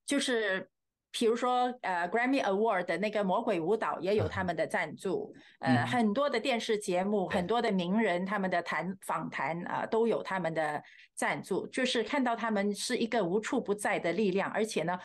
就是。比如说，呃，Grammy Award 的那个魔鬼舞蹈也有他们的赞助，呃，很多的电视节目，很多的名人他们的谈访谈啊，都有他们的赞助。就是看到他们是一个无处不在的力量，而且呢，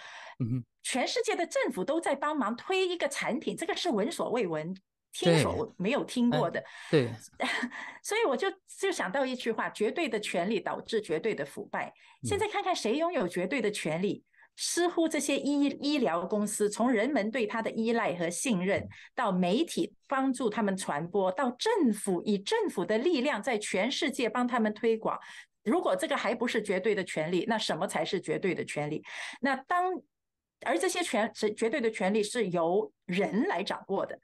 全世界的政府都在帮忙推一个产品，这个是闻所未闻、听所没有听过的。对，所以我就就想到一句话：绝对的权利导致绝对的腐败。现在看看谁拥有绝对的权力。似乎这些医医疗公司，从人们对他的依赖和信任，到媒体帮助他们传播，到政府以政府的力量在全世界帮他们推广。如果这个还不是绝对的权利，那什么才是绝对的权利？那当而这些权是绝对的权利是由人来掌握的。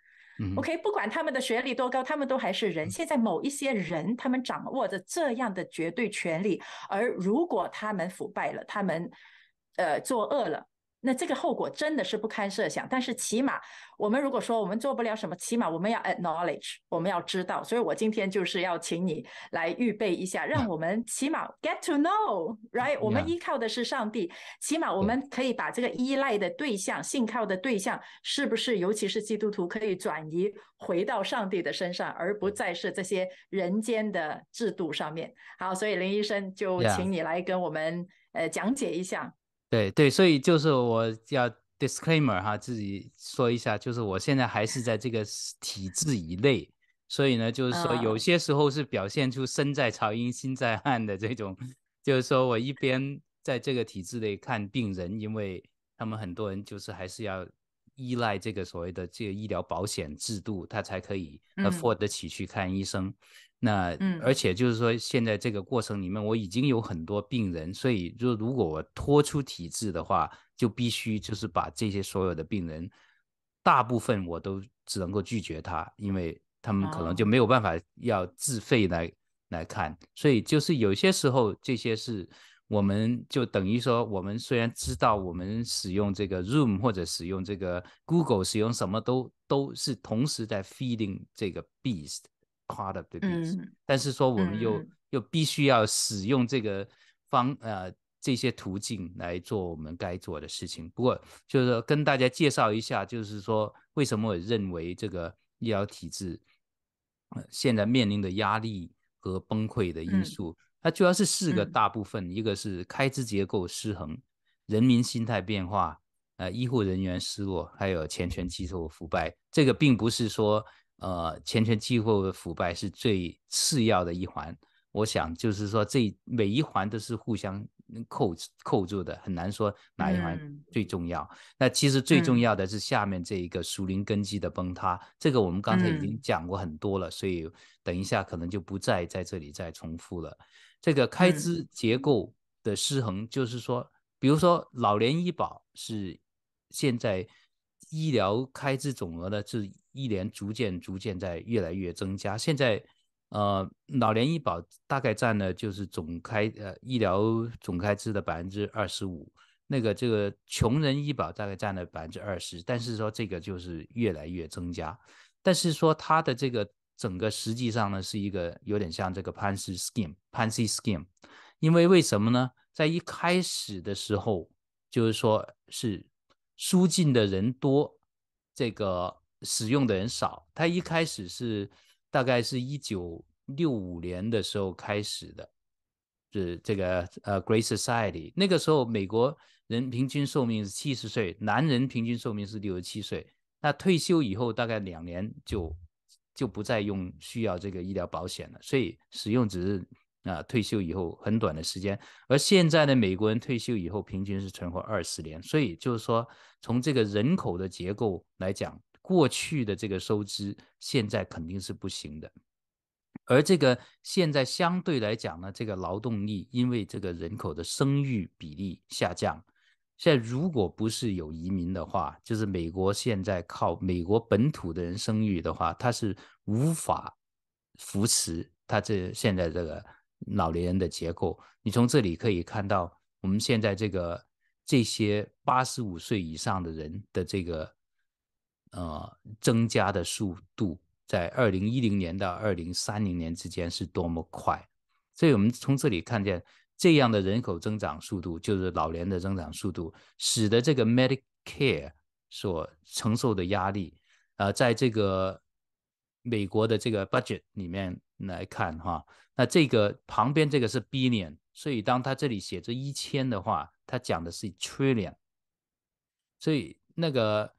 OK，不管他们的学历多高，他们都还是人。现在某一些人，他们掌握着这样的绝对权利，而如果他们腐败了，他们。呃，作恶了，那这个后果真的是不堪设想。但是起码，我们如果说我们做不了什么，起码我们要 acknowledge，我们要知道。所以我今天就是要请你来预备一下，让我们起码 get to know，right？我们依靠的是上帝，起码我们可以把这个依赖的对象、信靠的对象，是不是尤其是基督徒，可以转移回到上帝的身上，而不再是这些人间的制度上面。好，所以林医生就请你来跟我们呃讲解一下。对对，所以就是我要 disclaimer 哈，自己说一下，就是我现在还是在这个体制以内，所以呢，就是说有些时候是表现出身在曹营心在汉的这种，就是说我一边在这个体制内看病人，因为他们很多人就是还是要依赖这个所谓的这个医疗保险制度，他才可以 afford 得起去看医生。那，而且就是说，现在这个过程里面，我已经有很多病人，所以就如果我拖出体制的话，就必须就是把这些所有的病人，大部分我都只能够拒绝他，因为他们可能就没有办法要自费来来看，所以就是有些时候这些是，我们就等于说，我们虽然知道我们使用这个 Zoom 或者使用这个 Google 使用什么都都是同时在 feeding 这个 beast。Part of the beast，但是说我们又又必须要使用这个方呃这些途径来做我们该做的事情。不过就是说跟大家介绍一下，就是说为什么我认为这个医疗体制现在面临的压力和崩溃的因素，它主要是四个大部分：一个是开支结构失衡，人民心态变化，呃，医护人员失落，还有钱权机构腐败。这个并不是说。呃，钱权机构的腐败是最次要的一环。我想就是说，这每一环都是互相扣扣住的，很难说哪一环最重要。那其实最重要的是下面这一个熟龄根基的崩塌。这个我们刚才已经讲过很多了，所以等一下可能就不再在这里再重复了。这个开支结构的失衡，就是说，比如说老年医保是现在医疗开支总额的是。一年逐渐逐渐在越来越增加，现在，呃，老年医保大概占了就是总开呃医疗总开支的百分之二十五，那个这个穷人医保大概占了百分之二十，但是说这个就是越来越增加，但是说它的这个整个实际上呢是一个有点像这个 Pansy Scheme，Pansy Scheme，因为为什么呢？在一开始的时候就是说是输进的人多，这个。使用的人少，它一开始是大概是一九六五年的时候开始的，是这个呃 Great Society，那个时候美国人平均寿命是七十岁，男人平均寿命是六十七岁，那退休以后大概两年就就不再用需要这个医疗保险了，所以使用只是啊，退休以后很短的时间，而现在的美国人退休以后平均是存活二十年，所以就是说，从这个人口的结构来讲，过去的这个收支现在肯定是不行的。而这个现在相对来讲呢，这个劳动力因为这个人口的生育比例下降，现在如果不是有移民的话，就是美国现在靠美国本土的人生育的话，它是无法扶持它这现在这个老年人的结构。你从这里可以看到，我们现在这个这些八十五岁以上的人的这个呃增加的速度。在二零一零年到二零三零年之间是多么快，所以我们从这里看见这样的人口增长速度，就是老年的增长速度，使得这个 Medicare 所承受的压力，呃，在这个美国的这个 budget 里面来看哈，那这个旁边这个是 billion，所以当他这里写着一千的话，他讲的是 trillion，所以那个。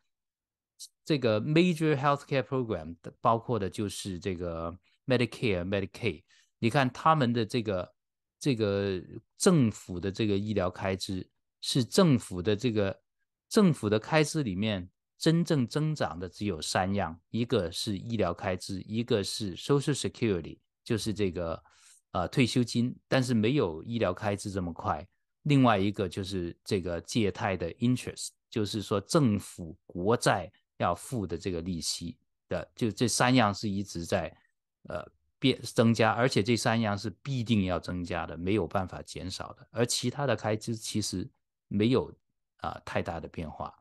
这个 major healthcare program 的包括的就是这个 Medicare、Medicaid。你看他们的这个这个政府的这个医疗开支，是政府的这个政府的开支里面真正增长的只有三样：一个是医疗开支，一个是 Social Security，就是这个呃退休金，但是没有医疗开支这么快。另外一个就是这个借贷的 interest，就是说政府国债。要付的这个利息的，就这三样是一直在呃变增加，而且这三样是必定要增加的，没有办法减少的。而其他的开支其实没有啊太大的变化。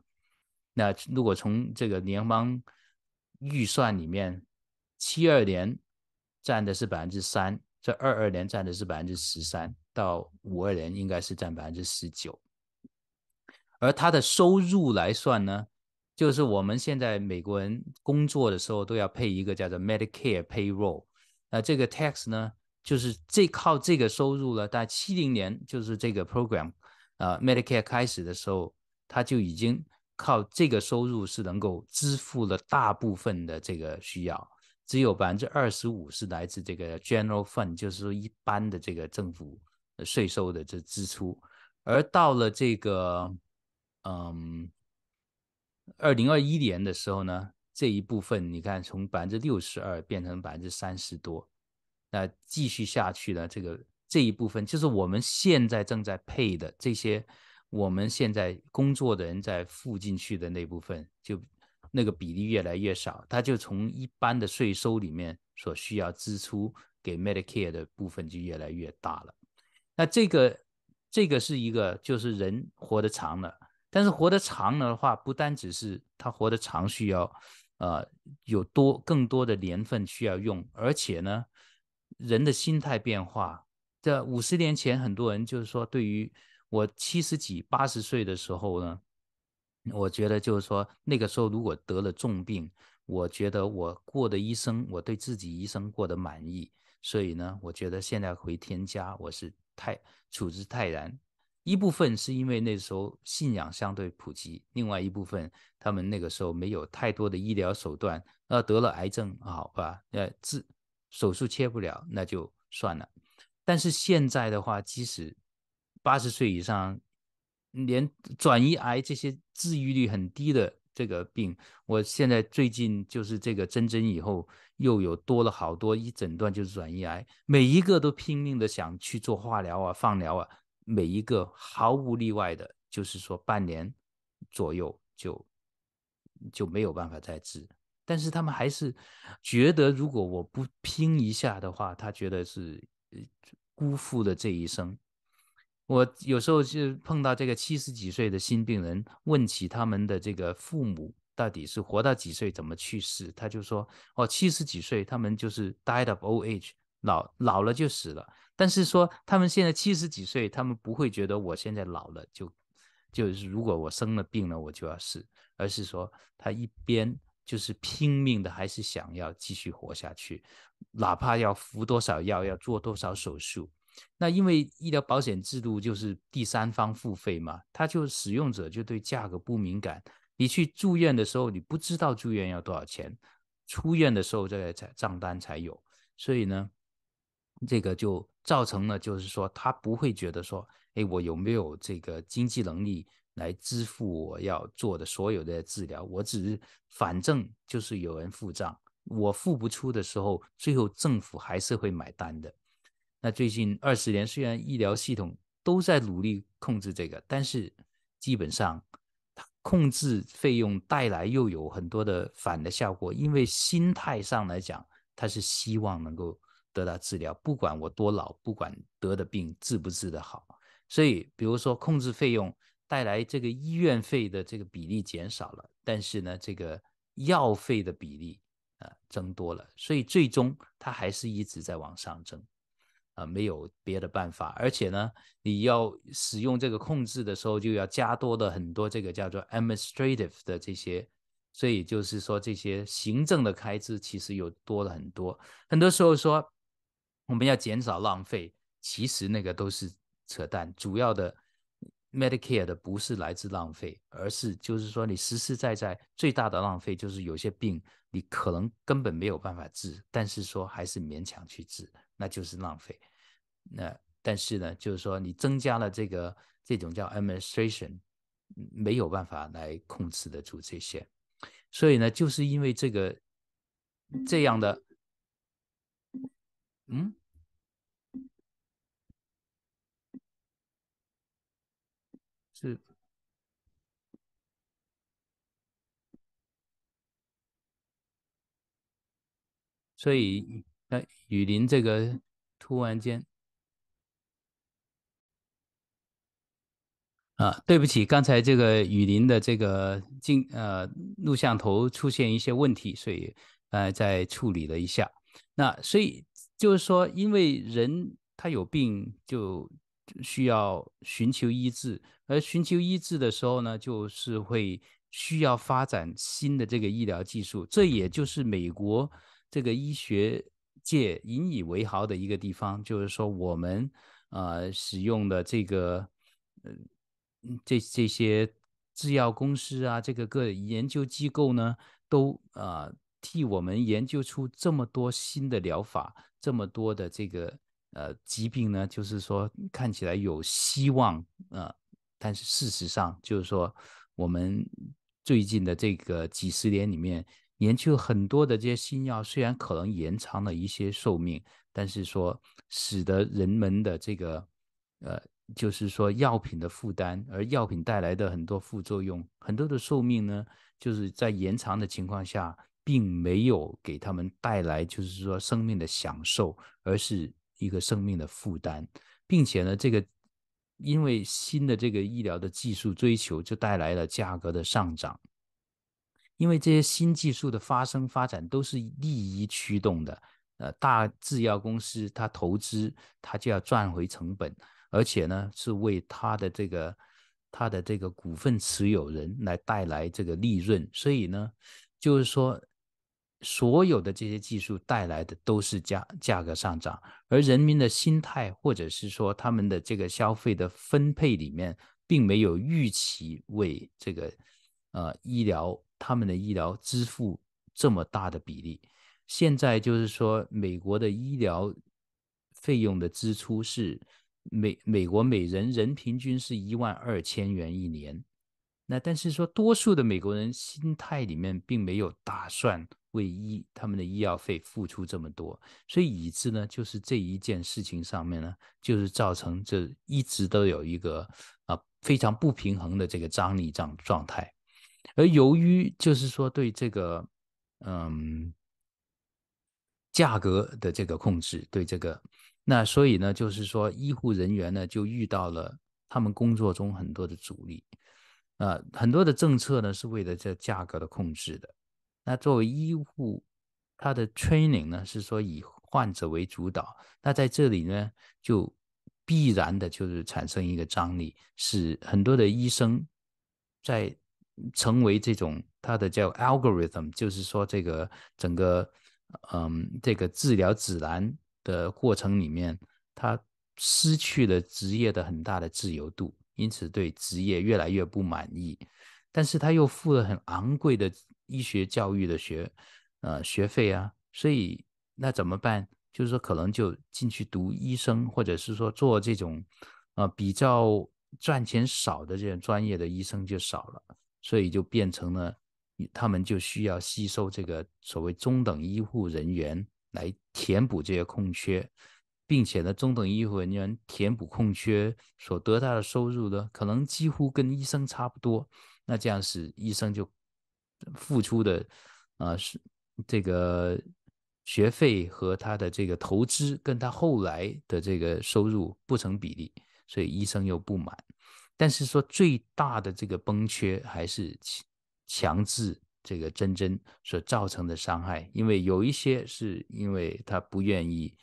那如果从这个联邦预算里面，七二年占的是百分之三，这二二年占的是百分之十三，到五二年应该是占百分之十九。而它的收入来算呢？就是我们现在美国人工作的时候都要配一个叫做 Medicare payroll，那这个 tax 呢，就是这靠这个收入了。但七零年就是这个 program，啊 Medicare 开始的时候，它就已经靠这个收入是能够支付了大部分的这个需要，只有百分之二十五是来自这个 general fund，就是说一般的这个政府税收的这支出。而到了这个，嗯。二零二一年的时候呢，这一部分你看从百分之六十二变成百分之三十多，那继续下去呢，这个这一部分就是我们现在正在配的这些，我们现在工作的人在付进去的那部分，就那个比例越来越少，它就从一般的税收里面所需要支出给 Medicare 的部分就越来越大了。那这个这个是一个就是人活得长了。但是活得长了的话，不单只是他活得长需要，呃，有多更多的年份需要用，而且呢，人的心态变化。这五十年前，很多人就是说，对于我七十几、八十岁的时候呢，我觉得就是说，那个时候如果得了重病，我觉得我过的一生，我对自己一生过得满意，所以呢，我觉得现在回天家，我是太处之泰然。一部分是因为那时候信仰相对普及，另外一部分他们那个时候没有太多的医疗手段，呃，得了癌症，好吧，呃，治手术切不了，那就算了。但是现在的话，即使八十岁以上，连转移癌这些治愈率很低的这个病，我现在最近就是这个针针以后，又有多了好多一诊断就是转移癌，每一个都拼命的想去做化疗啊、放疗啊。每一个毫无例外的，就是说半年左右就就没有办法再治，但是他们还是觉得，如果我不拼一下的话，他觉得是辜负了这一生。我有时候就碰到这个七十几岁的新病人，问起他们的这个父母到底是活到几岁，怎么去世，他就说：哦，七十几岁，他们就是 died of old age，老老了就死了。但是说他们现在七十几岁，他们不会觉得我现在老了就就是如果我生了病了我就要死，而是说他一边就是拼命的还是想要继续活下去，哪怕要服多少药，要做多少手术。那因为医疗保险制度就是第三方付费嘛，他就使用者就对价格不敏感。你去住院的时候，你不知道住院要多少钱，出院的时候这个账单才有。所以呢。这个就造成了，就是说他不会觉得说，哎，我有没有这个经济能力来支付我要做的所有的治疗？我只是反正就是有人付账，我付不出的时候，最后政府还是会买单的。那最近二十年，虽然医疗系统都在努力控制这个，但是基本上控制费用带来又有很多的反的效果，因为心态上来讲，他是希望能够。得到治疗，不管我多老，不管得的病治不治得好，所以比如说控制费用带来这个医院费的这个比例减少了，但是呢，这个药费的比例啊增多了，所以最终它还是一直在往上增，啊，没有别的办法，而且呢，你要使用这个控制的时候，就要加多的很多这个叫做 administrative 的这些。所以就是说这些行政的开支其实又多了很多，很多时候说。我们要减少浪费，其实那个都是扯淡。主要的 Medicare 的不是来自浪费，而是就是说你实实在在最大的浪费就是有些病你可能根本没有办法治，但是说还是勉强去治，那就是浪费。那但是呢，就是说你增加了这个这种叫 administration，没有办法来控制得住这些。所以呢，就是因为这个这样的。嗯，是，所以那雨林这个突然间啊，对不起，刚才这个雨林的这个镜呃录像头出现一些问题，所以呃再处理了一下。那所以。就是说，因为人他有病，就需要寻求医治，而寻求医治的时候呢，就是会需要发展新的这个医疗技术。这也就是美国这个医学界引以为豪的一个地方，就是说我们呃使用的这个呃这这些制药公司啊，这个个研究机构呢，都啊替我们研究出这么多新的疗法。这么多的这个呃疾病呢，就是说看起来有希望啊，但是事实上就是说，我们最近的这个几十年里面，研究很多的这些新药，虽然可能延长了一些寿命，但是说使得人们的这个呃，就是说药品的负担，而药品带来的很多副作用，很多的寿命呢，就是在延长的情况下。并没有给他们带来，就是说生命的享受，而是一个生命的负担，并且呢，这个因为新的这个医疗的技术追求，就带来了价格的上涨。因为这些新技术的发生发展都是利益驱动的，呃，大制药公司它投资，它就要赚回成本，而且呢，是为它的这个它的这个股份持有人来带来这个利润，所以呢，就是说。所有的这些技术带来的都是价价格上涨，而人民的心态或者是说他们的这个消费的分配里面，并没有预期为这个呃医疗他们的医疗支付这么大的比例。现在就是说，美国的医疗费用的支出是美美国每人人平均是一万二千元一年。那但是说，多数的美国人心态里面并没有打算为医他们的医药费付出这么多，所以以致呢，就是这一件事情上面呢，就是造成这一直都有一个啊非常不平衡的这个张力状状态，而由于就是说对这个嗯价格的这个控制，对这个那所以呢，就是说医护人员呢就遇到了他们工作中很多的阻力。呃，很多的政策呢是为了这价格的控制的。那作为医护，他的 training 呢是说以患者为主导。那在这里呢，就必然的就是产生一个张力，使很多的医生在成为这种他的叫 algorithm，就是说这个整个嗯这个治疗指南的过程里面，他失去了职业的很大的自由度。因此，对职业越来越不满意，但是他又付了很昂贵的医学教育的学，呃，学费啊，所以那怎么办？就是说可能就进去读医生，或者是说做这种呃比较赚钱少的这种专业的医生就少了，所以就变成了他们就需要吸收这个所谓中等医护人员来填补这些空缺。并且呢，中等医护人员填补空缺所得到的收入呢，可能几乎跟医生差不多。那这样使医生就付出的啊是这个学费和他的这个投资跟他后来的这个收入不成比例，所以医生又不满。但是说最大的这个崩缺还是强制这个真真所造成的伤害，因为有一些是因为他不愿意。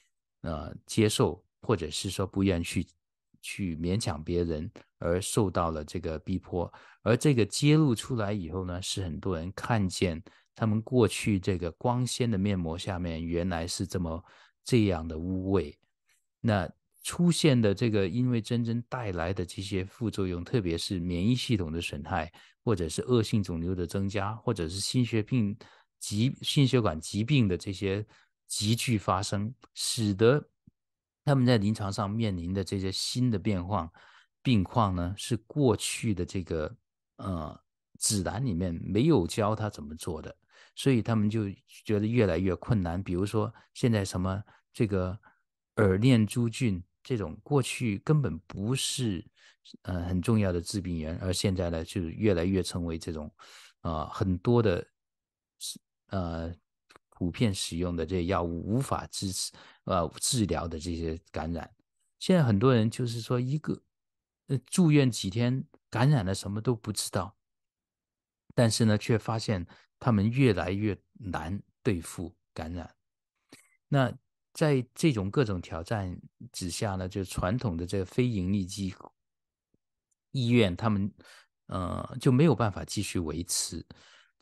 呃，接受或者是说不愿去去勉强别人，而受到了这个逼迫，而这个揭露出来以后呢，是很多人看见他们过去这个光鲜的面膜下面原来是这么这样的污秽。那出现的这个因为真正带来的这些副作用，特别是免疫系统的损害，或者是恶性肿瘤的增加，或者是心血病疾心血管疾病的这些。急剧发生，使得他们在临床上面临的这些新的变化病况呢，是过去的这个呃指南里面没有教他怎么做的，所以他们就觉得越来越困难。比如说现在什么这个耳念珠菌这种过去根本不是呃很重要的致病源，而现在呢就越来越成为这种啊很多的呃。普遍使用的这些药物无法支持呃治疗的这些感染，现在很多人就是说一个呃住院几天感染了什么都不知道，但是呢却发现他们越来越难对付感染。那在这种各种挑战之下呢，就传统的这个非盈利机构医院，他们呃就没有办法继续维持。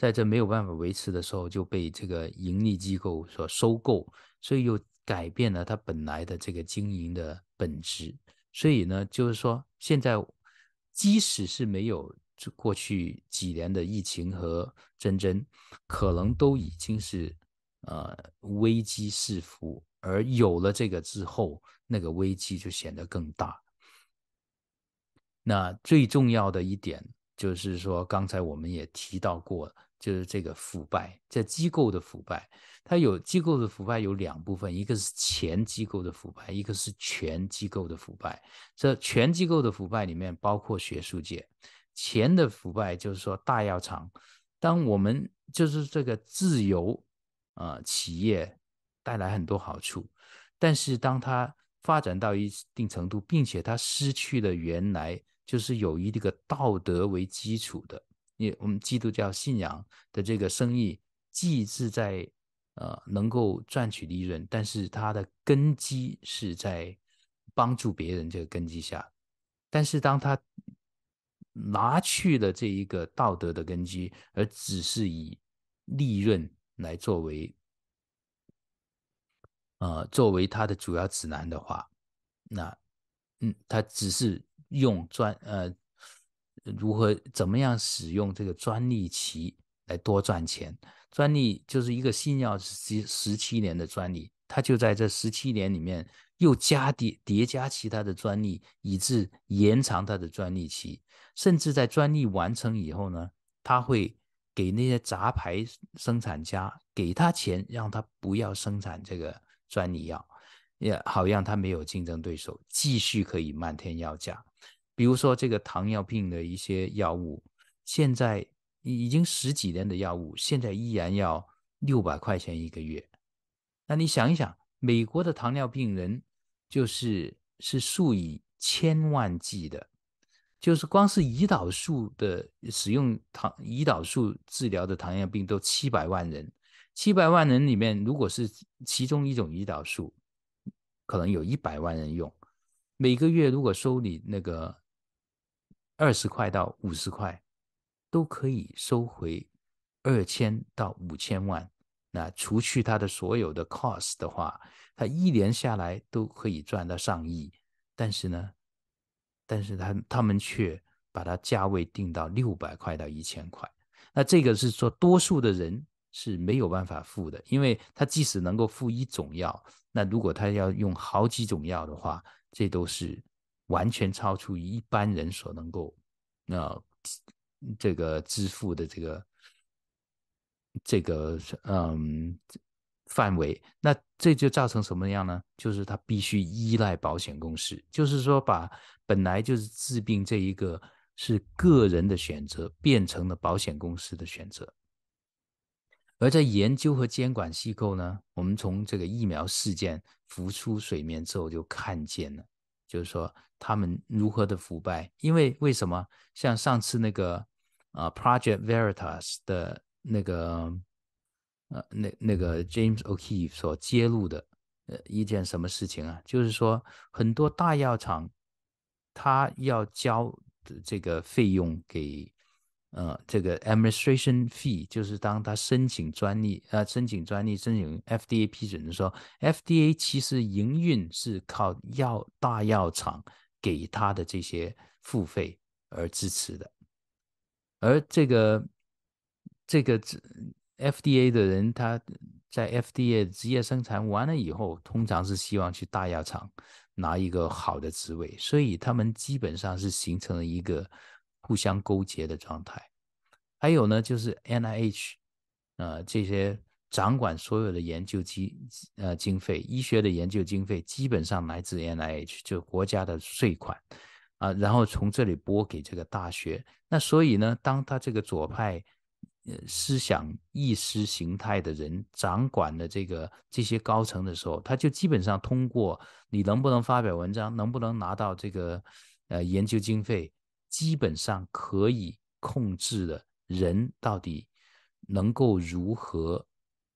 在这没有办法维持的时候，就被这个盈利机构所收购，所以又改变了它本来的这个经营的本质。所以呢，就是说，现在即使是没有过去几年的疫情和真真，可能都已经是呃危机四伏，而有了这个之后，那个危机就显得更大。那最重要的一点就是说，刚才我们也提到过。就是这个腐败，这机构的腐败，它有机构的腐败有两部分，一个是前机构的腐败，一个是全机构的腐败。这全机构的腐败里面包括学术界，前的腐败就是说大药厂，当我们就是这个自由啊企业带来很多好处，但是当它发展到一定程度，并且它失去了原来就是有一个道德为基础的。我们基督教信仰的这个生意，既是在呃能够赚取利润，但是它的根基是在帮助别人这个根基下。但是当他拿去了这一个道德的根基，而只是以利润来作为呃作为他的主要指南的话，那嗯，他只是用专呃。如何怎么样使用这个专利期来多赚钱？专利就是一个新药十十七年的专利，它就在这十七年里面又加叠叠加其他的专利，以致延长它的专利期。甚至在专利完成以后呢，他会给那些杂牌生产家给他钱，让他不要生产这个专利药，也好让他没有竞争对手，继续可以漫天要价。比如说这个糖尿病的一些药物，现在已经十几年的药物，现在依然要六百块钱一个月。那你想一想，美国的糖尿病人就是是数以千万计的，就是光是胰岛素的使用糖胰岛素治疗的糖尿病都七百万人，七百万人里面，如果是其中一种胰岛素，可能有一百万人用，每个月如果收你那个。二十块到五十块，都可以收回二千到五千万。那除去他的所有的 cost 的话，他一年下来都可以赚到上亿。但是呢，但是他他们却把它价位定到六百块到一千块。那这个是说，多数的人是没有办法付的，因为他即使能够付一种药，那如果他要用好几种药的话，这都是完全超出于一般人所能够呃这个支付的这个这个嗯范围。那这就造成什么样呢？就是他必须依赖保险公司，就是说把本来就是治病这一个是个人的选择，变成了保险公司的选择。而在研究和监管机构呢，我们从这个疫苗事件浮出水面之后，就看见了，就是说他们如何的腐败。因为为什么？像上次那个啊，Project Veritas 的那个呃，那那个 James O'Keefe 所揭露的呃一件什么事情啊？就是说很多大药厂他要交的这个费用给。呃，这个 administration fee 就是当他申请专利，呃，申请专利，申请 FDA 批准的时候，FDA 其实营运是靠药大药厂给他的这些付费而支持的，而这个这个 FDA 的人，他在 FDA 职业生产完了以后，通常是希望去大药厂拿一个好的职位，所以他们基本上是形成了一个。互相勾结的状态，还有呢，就是 N I H，呃，这些掌管所有的研究经呃经费，医学的研究经费基本上来自 N I H，就国家的税款啊，然后从这里拨给这个大学。那所以呢，当他这个左派呃思想意识形态的人掌管了这个这些高层的时候，他就基本上通过你能不能发表文章，能不能拿到这个呃研究经费。基本上可以控制的人到底能够如何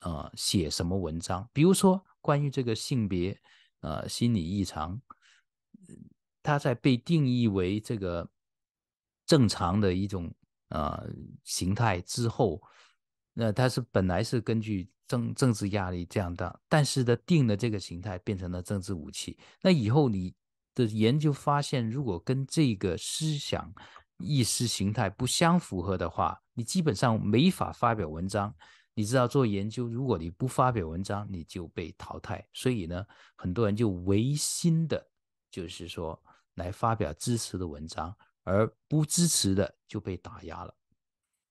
呃写什么文章？比如说关于这个性别呃心理异常，它在被定义为这个正常的一种呃形态之后，那它是本来是根据政政治压力这样的，但是呢定的这个形态变成了政治武器，那以后你。的研究发现，如果跟这个思想意识形态不相符合的话，你基本上没法发表文章。你知道做研究，如果你不发表文章，你就被淘汰。所以呢，很多人就违心的，就是说来发表支持的文章，而不支持的就被打压了。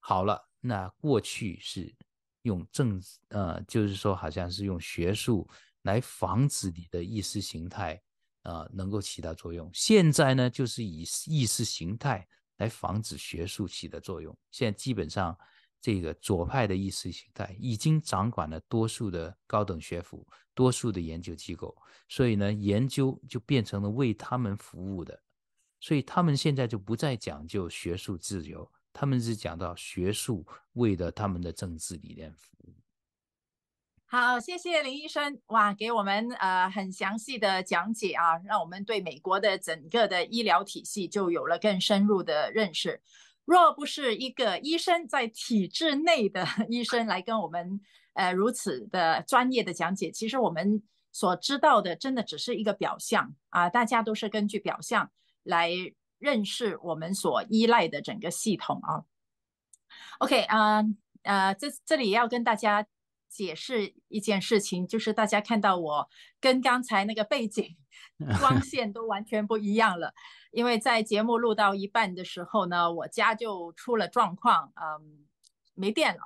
好了，那过去是用政治，呃，就是说好像是用学术来防止你的意识形态。啊，能够起到作用。现在呢，就是以意识形态来防止学术起的作用。现在基本上，这个左派的意识形态已经掌管了多数的高等学府、多数的研究机构，所以呢，研究就变成了为他们服务的。所以他们现在就不再讲究学术自由，他们是讲到学术为了他们的政治理念服务。好，谢谢林医生，哇，给我们呃很详细的讲解啊，让我们对美国的整个的医疗体系就有了更深入的认识。若不是一个医生在体制内的 医生来跟我们呃如此的专业的讲解，其实我们所知道的真的只是一个表象啊，大家都是根据表象来认识我们所依赖的整个系统啊。OK 啊呃，这这里要跟大家。解释一件事情，就是大家看到我跟刚才那个背景 光线都完全不一样了，因为在节目录到一半的时候呢，我家就出了状况，嗯，没电了，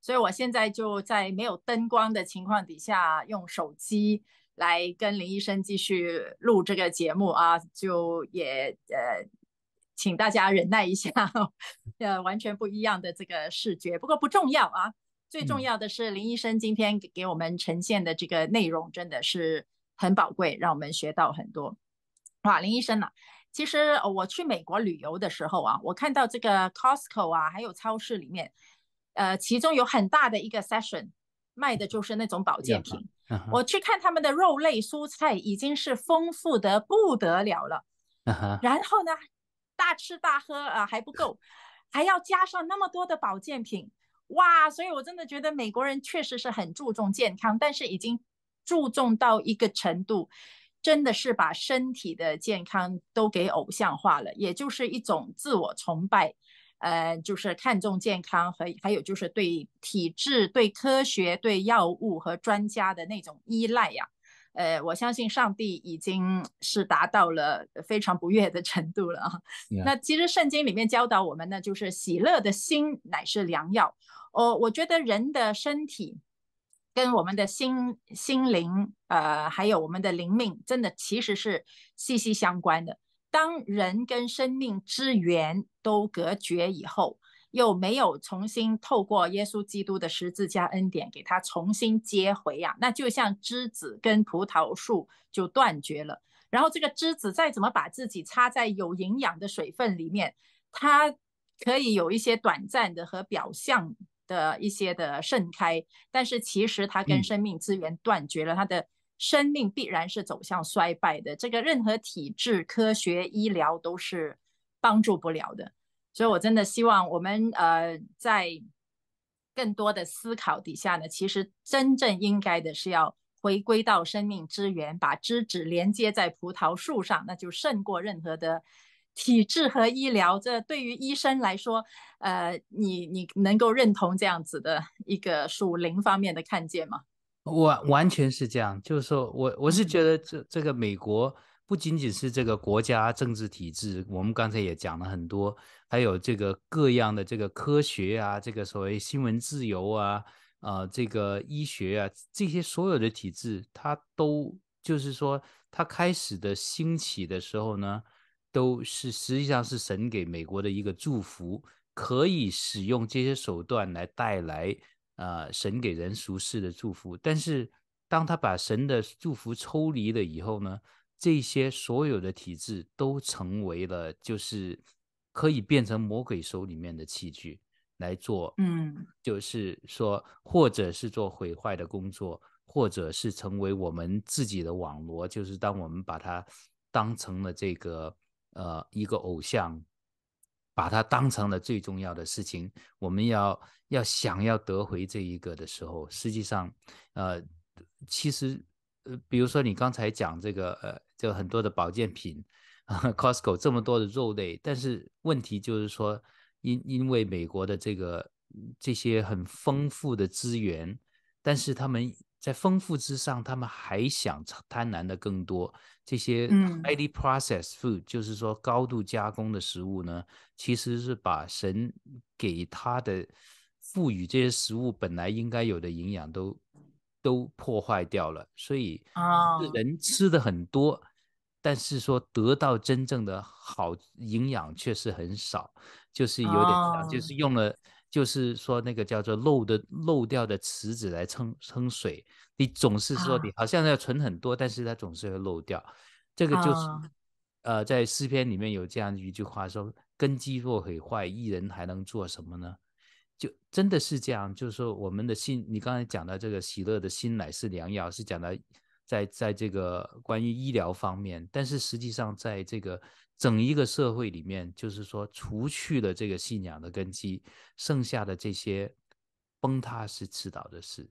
所以我现在就在没有灯光的情况底下，用手机来跟林医生继续录这个节目啊，就也呃，请大家忍耐一下，呃，完全不一样的这个视觉，不过不重要啊。最重要的是，林医生今天给给我们呈现的这个内容真的是很宝贵，让我们学到很多。哇，林医生呢？其实我去美国旅游的时候啊，我看到这个 Costco 啊，还有超市里面，呃，其中有很大的一个 session 卖的就是那种保健品。我去看他们的肉类蔬菜已经是丰富的不得了了。然后呢，大吃大喝啊还不够，还要加上那么多的保健品。哇，所以我真的觉得美国人确实是很注重健康，但是已经注重到一个程度，真的是把身体的健康都给偶像化了，也就是一种自我崇拜。呃，就是看重健康和还有就是对体质、对科学、对药物和专家的那种依赖呀。呃，我相信上帝已经是达到了非常不悦的程度了啊。那其实圣经里面教导我们呢，就是喜乐的心乃是良药。哦，我觉得人的身体跟我们的心心灵，呃，还有我们的灵命，真的其实是息息相关的。当人跟生命之源都隔绝以后，又没有重新透过耶稣基督的十字架恩典给他重新接回呀，那就像枝子跟葡萄树就断绝了。然后这个枝子再怎么把自己插在有营养的水分里面，它可以有一些短暂的和表象的一些的盛开，但是其实它跟生命资源断绝了，它的生命必然是走向衰败的。这个任何体制、科学、医疗都是帮助不了的。所以，我真的希望我们呃，在更多的思考底下呢，其实真正应该的是要回归到生命之源，把枝子连接在葡萄树上，那就胜过任何的体制和医疗。这对于医生来说，呃，你你能够认同这样子的一个属灵方面的看见吗？我完全是这样，就是说我我是觉得这这个美国。不仅仅是这个国家政治体制，我们刚才也讲了很多，还有这个各样的这个科学啊，这个所谓新闻自由啊，啊，这个医学啊，这些所有的体制，它都就是说，它开始的兴起的时候呢，都是实际上是神给美国的一个祝福，可以使用这些手段来带来啊神给人俗世的祝福。但是，当他把神的祝福抽离了以后呢？这些所有的体制都成为了，就是可以变成魔鬼手里面的器具来做，嗯，就是说，或者是做毁坏的工作，或者是成为我们自己的网罗，就是当我们把它当成了这个呃一个偶像，把它当成了最重要的事情，我们要要想要得回这一个的时候，实际上，呃，其实。呃，比如说你刚才讲这个，呃，就很多的保健品啊，Costco 这么多的肉类，但是问题就是说，因因为美国的这个这些很丰富的资源，但是他们在丰富之上，他们还想贪婪的更多。这些 highly processed food，就是说高度加工的食物呢，其实是把神给他的赋予这些食物本来应该有的营养都。都破坏掉了，所以人吃的很多，但是说得到真正的好营养却是很少，就是有点像，就是用了，就是说那个叫做漏的漏掉的池子来撑撑水，你总是说你好像要存很多，但是它总是会漏掉，这个就是呃，在诗篇里面有这样一句话说：根基若毁坏，一人还能做什么呢？就真的是这样，就是说，我们的心，你刚才讲的这个喜乐的心乃是良药，是讲的在在这个关于医疗方面，但是实际上在这个整一个社会里面，就是说，除去了这个信仰的根基，剩下的这些崩塌是迟早的事。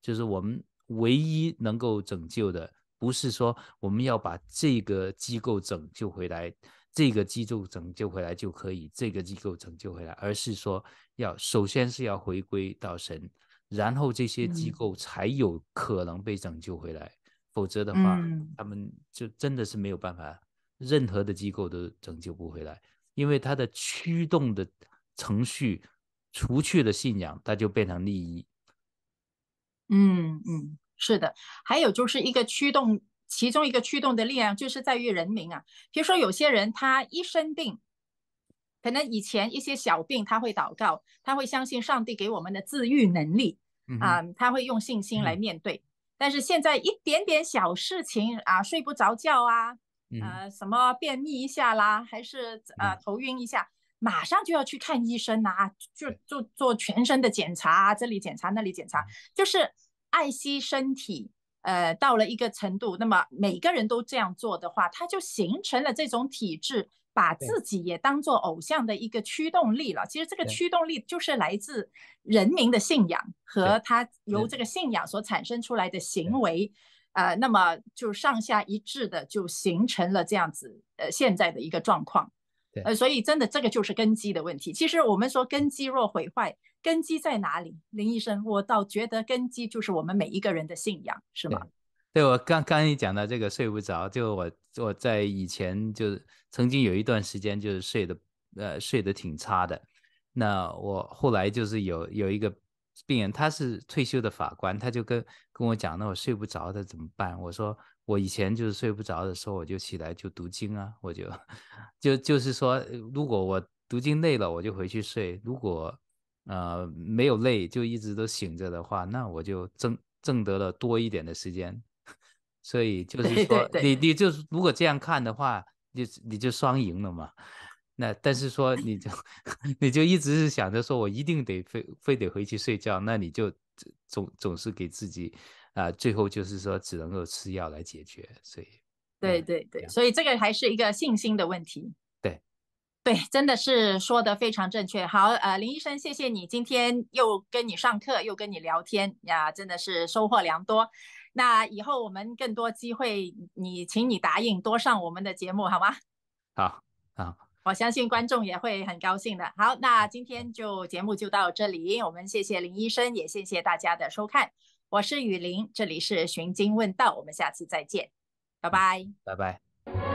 就是我们唯一能够拯救的，不是说我们要把这个机构拯救回来。这个机构拯救回来就可以，这个机构拯救回来，而是说要首先是要回归到神，然后这些机构才有可能被拯救回来，否则的话，他们就真的是没有办法，任何的机构都拯救不回来，因为它的驱动的程序除去了信仰，它就变成利益。嗯嗯，是的，还有就是一个驱动。其中一个驱动的力量就是在于人民啊，比如说有些人他一生病，可能以前一些小病他会祷告，他会相信上帝给我们的自愈能力啊，他会用信心来面对。但是现在一点点小事情啊，睡不着觉啊，呃，什么便秘一下啦，还是呃头晕一下，马上就要去看医生啊，就做做全身的检查，这里检查那里检查，就是爱惜身体。呃，到了一个程度，那么每个人都这样做的话，他就形成了这种体制，把自己也当做偶像的一个驱动力了。其实这个驱动力就是来自人民的信仰和他由这个信仰所产生出来的行为，呃，那么就上下一致的就形成了这样子呃现在的一个状况。呃，所以真的这个就是根基的问题。其实我们说根基若毁坏，根基在哪里？林医生，我倒觉得根基就是我们每一个人的信仰，是吗？对，我刚刚一讲到这个睡不着，就我我在以前就曾经有一段时间就是睡得呃睡得挺差的。那我后来就是有有一个病人，他是退休的法官，他就跟跟我讲，那我睡不着的怎么办？我说我以前就是睡不着的时候，我就起来就读经啊，我就就就是说，如果我读经累了，我就回去睡；如果呃没有累，就一直都醒着的话，那我就挣挣得了多一点的时间。所以就是说，你你就如果这样看的话，你你就双赢了嘛。那但是说 你就 你就一直是想着说我一定得非非得回去睡觉，那你就总总是给自己啊，最后就是说只能够吃药来解决。所以，对对对，所以这个还是一个信心的问题。对对，真的是说的非常正确。好，呃，林医生，谢谢你今天又跟你上课，又跟你聊天呀，真的是收获良多。那以后我们更多机会，你请你答应多上我们的节目好吗？好，好，我相信观众也会很高兴的。好，那今天就节目就到这里，我们谢谢林医生，也谢谢大家的收看。我是雨林，这里是寻经问道，我们下次再见，拜拜，拜拜。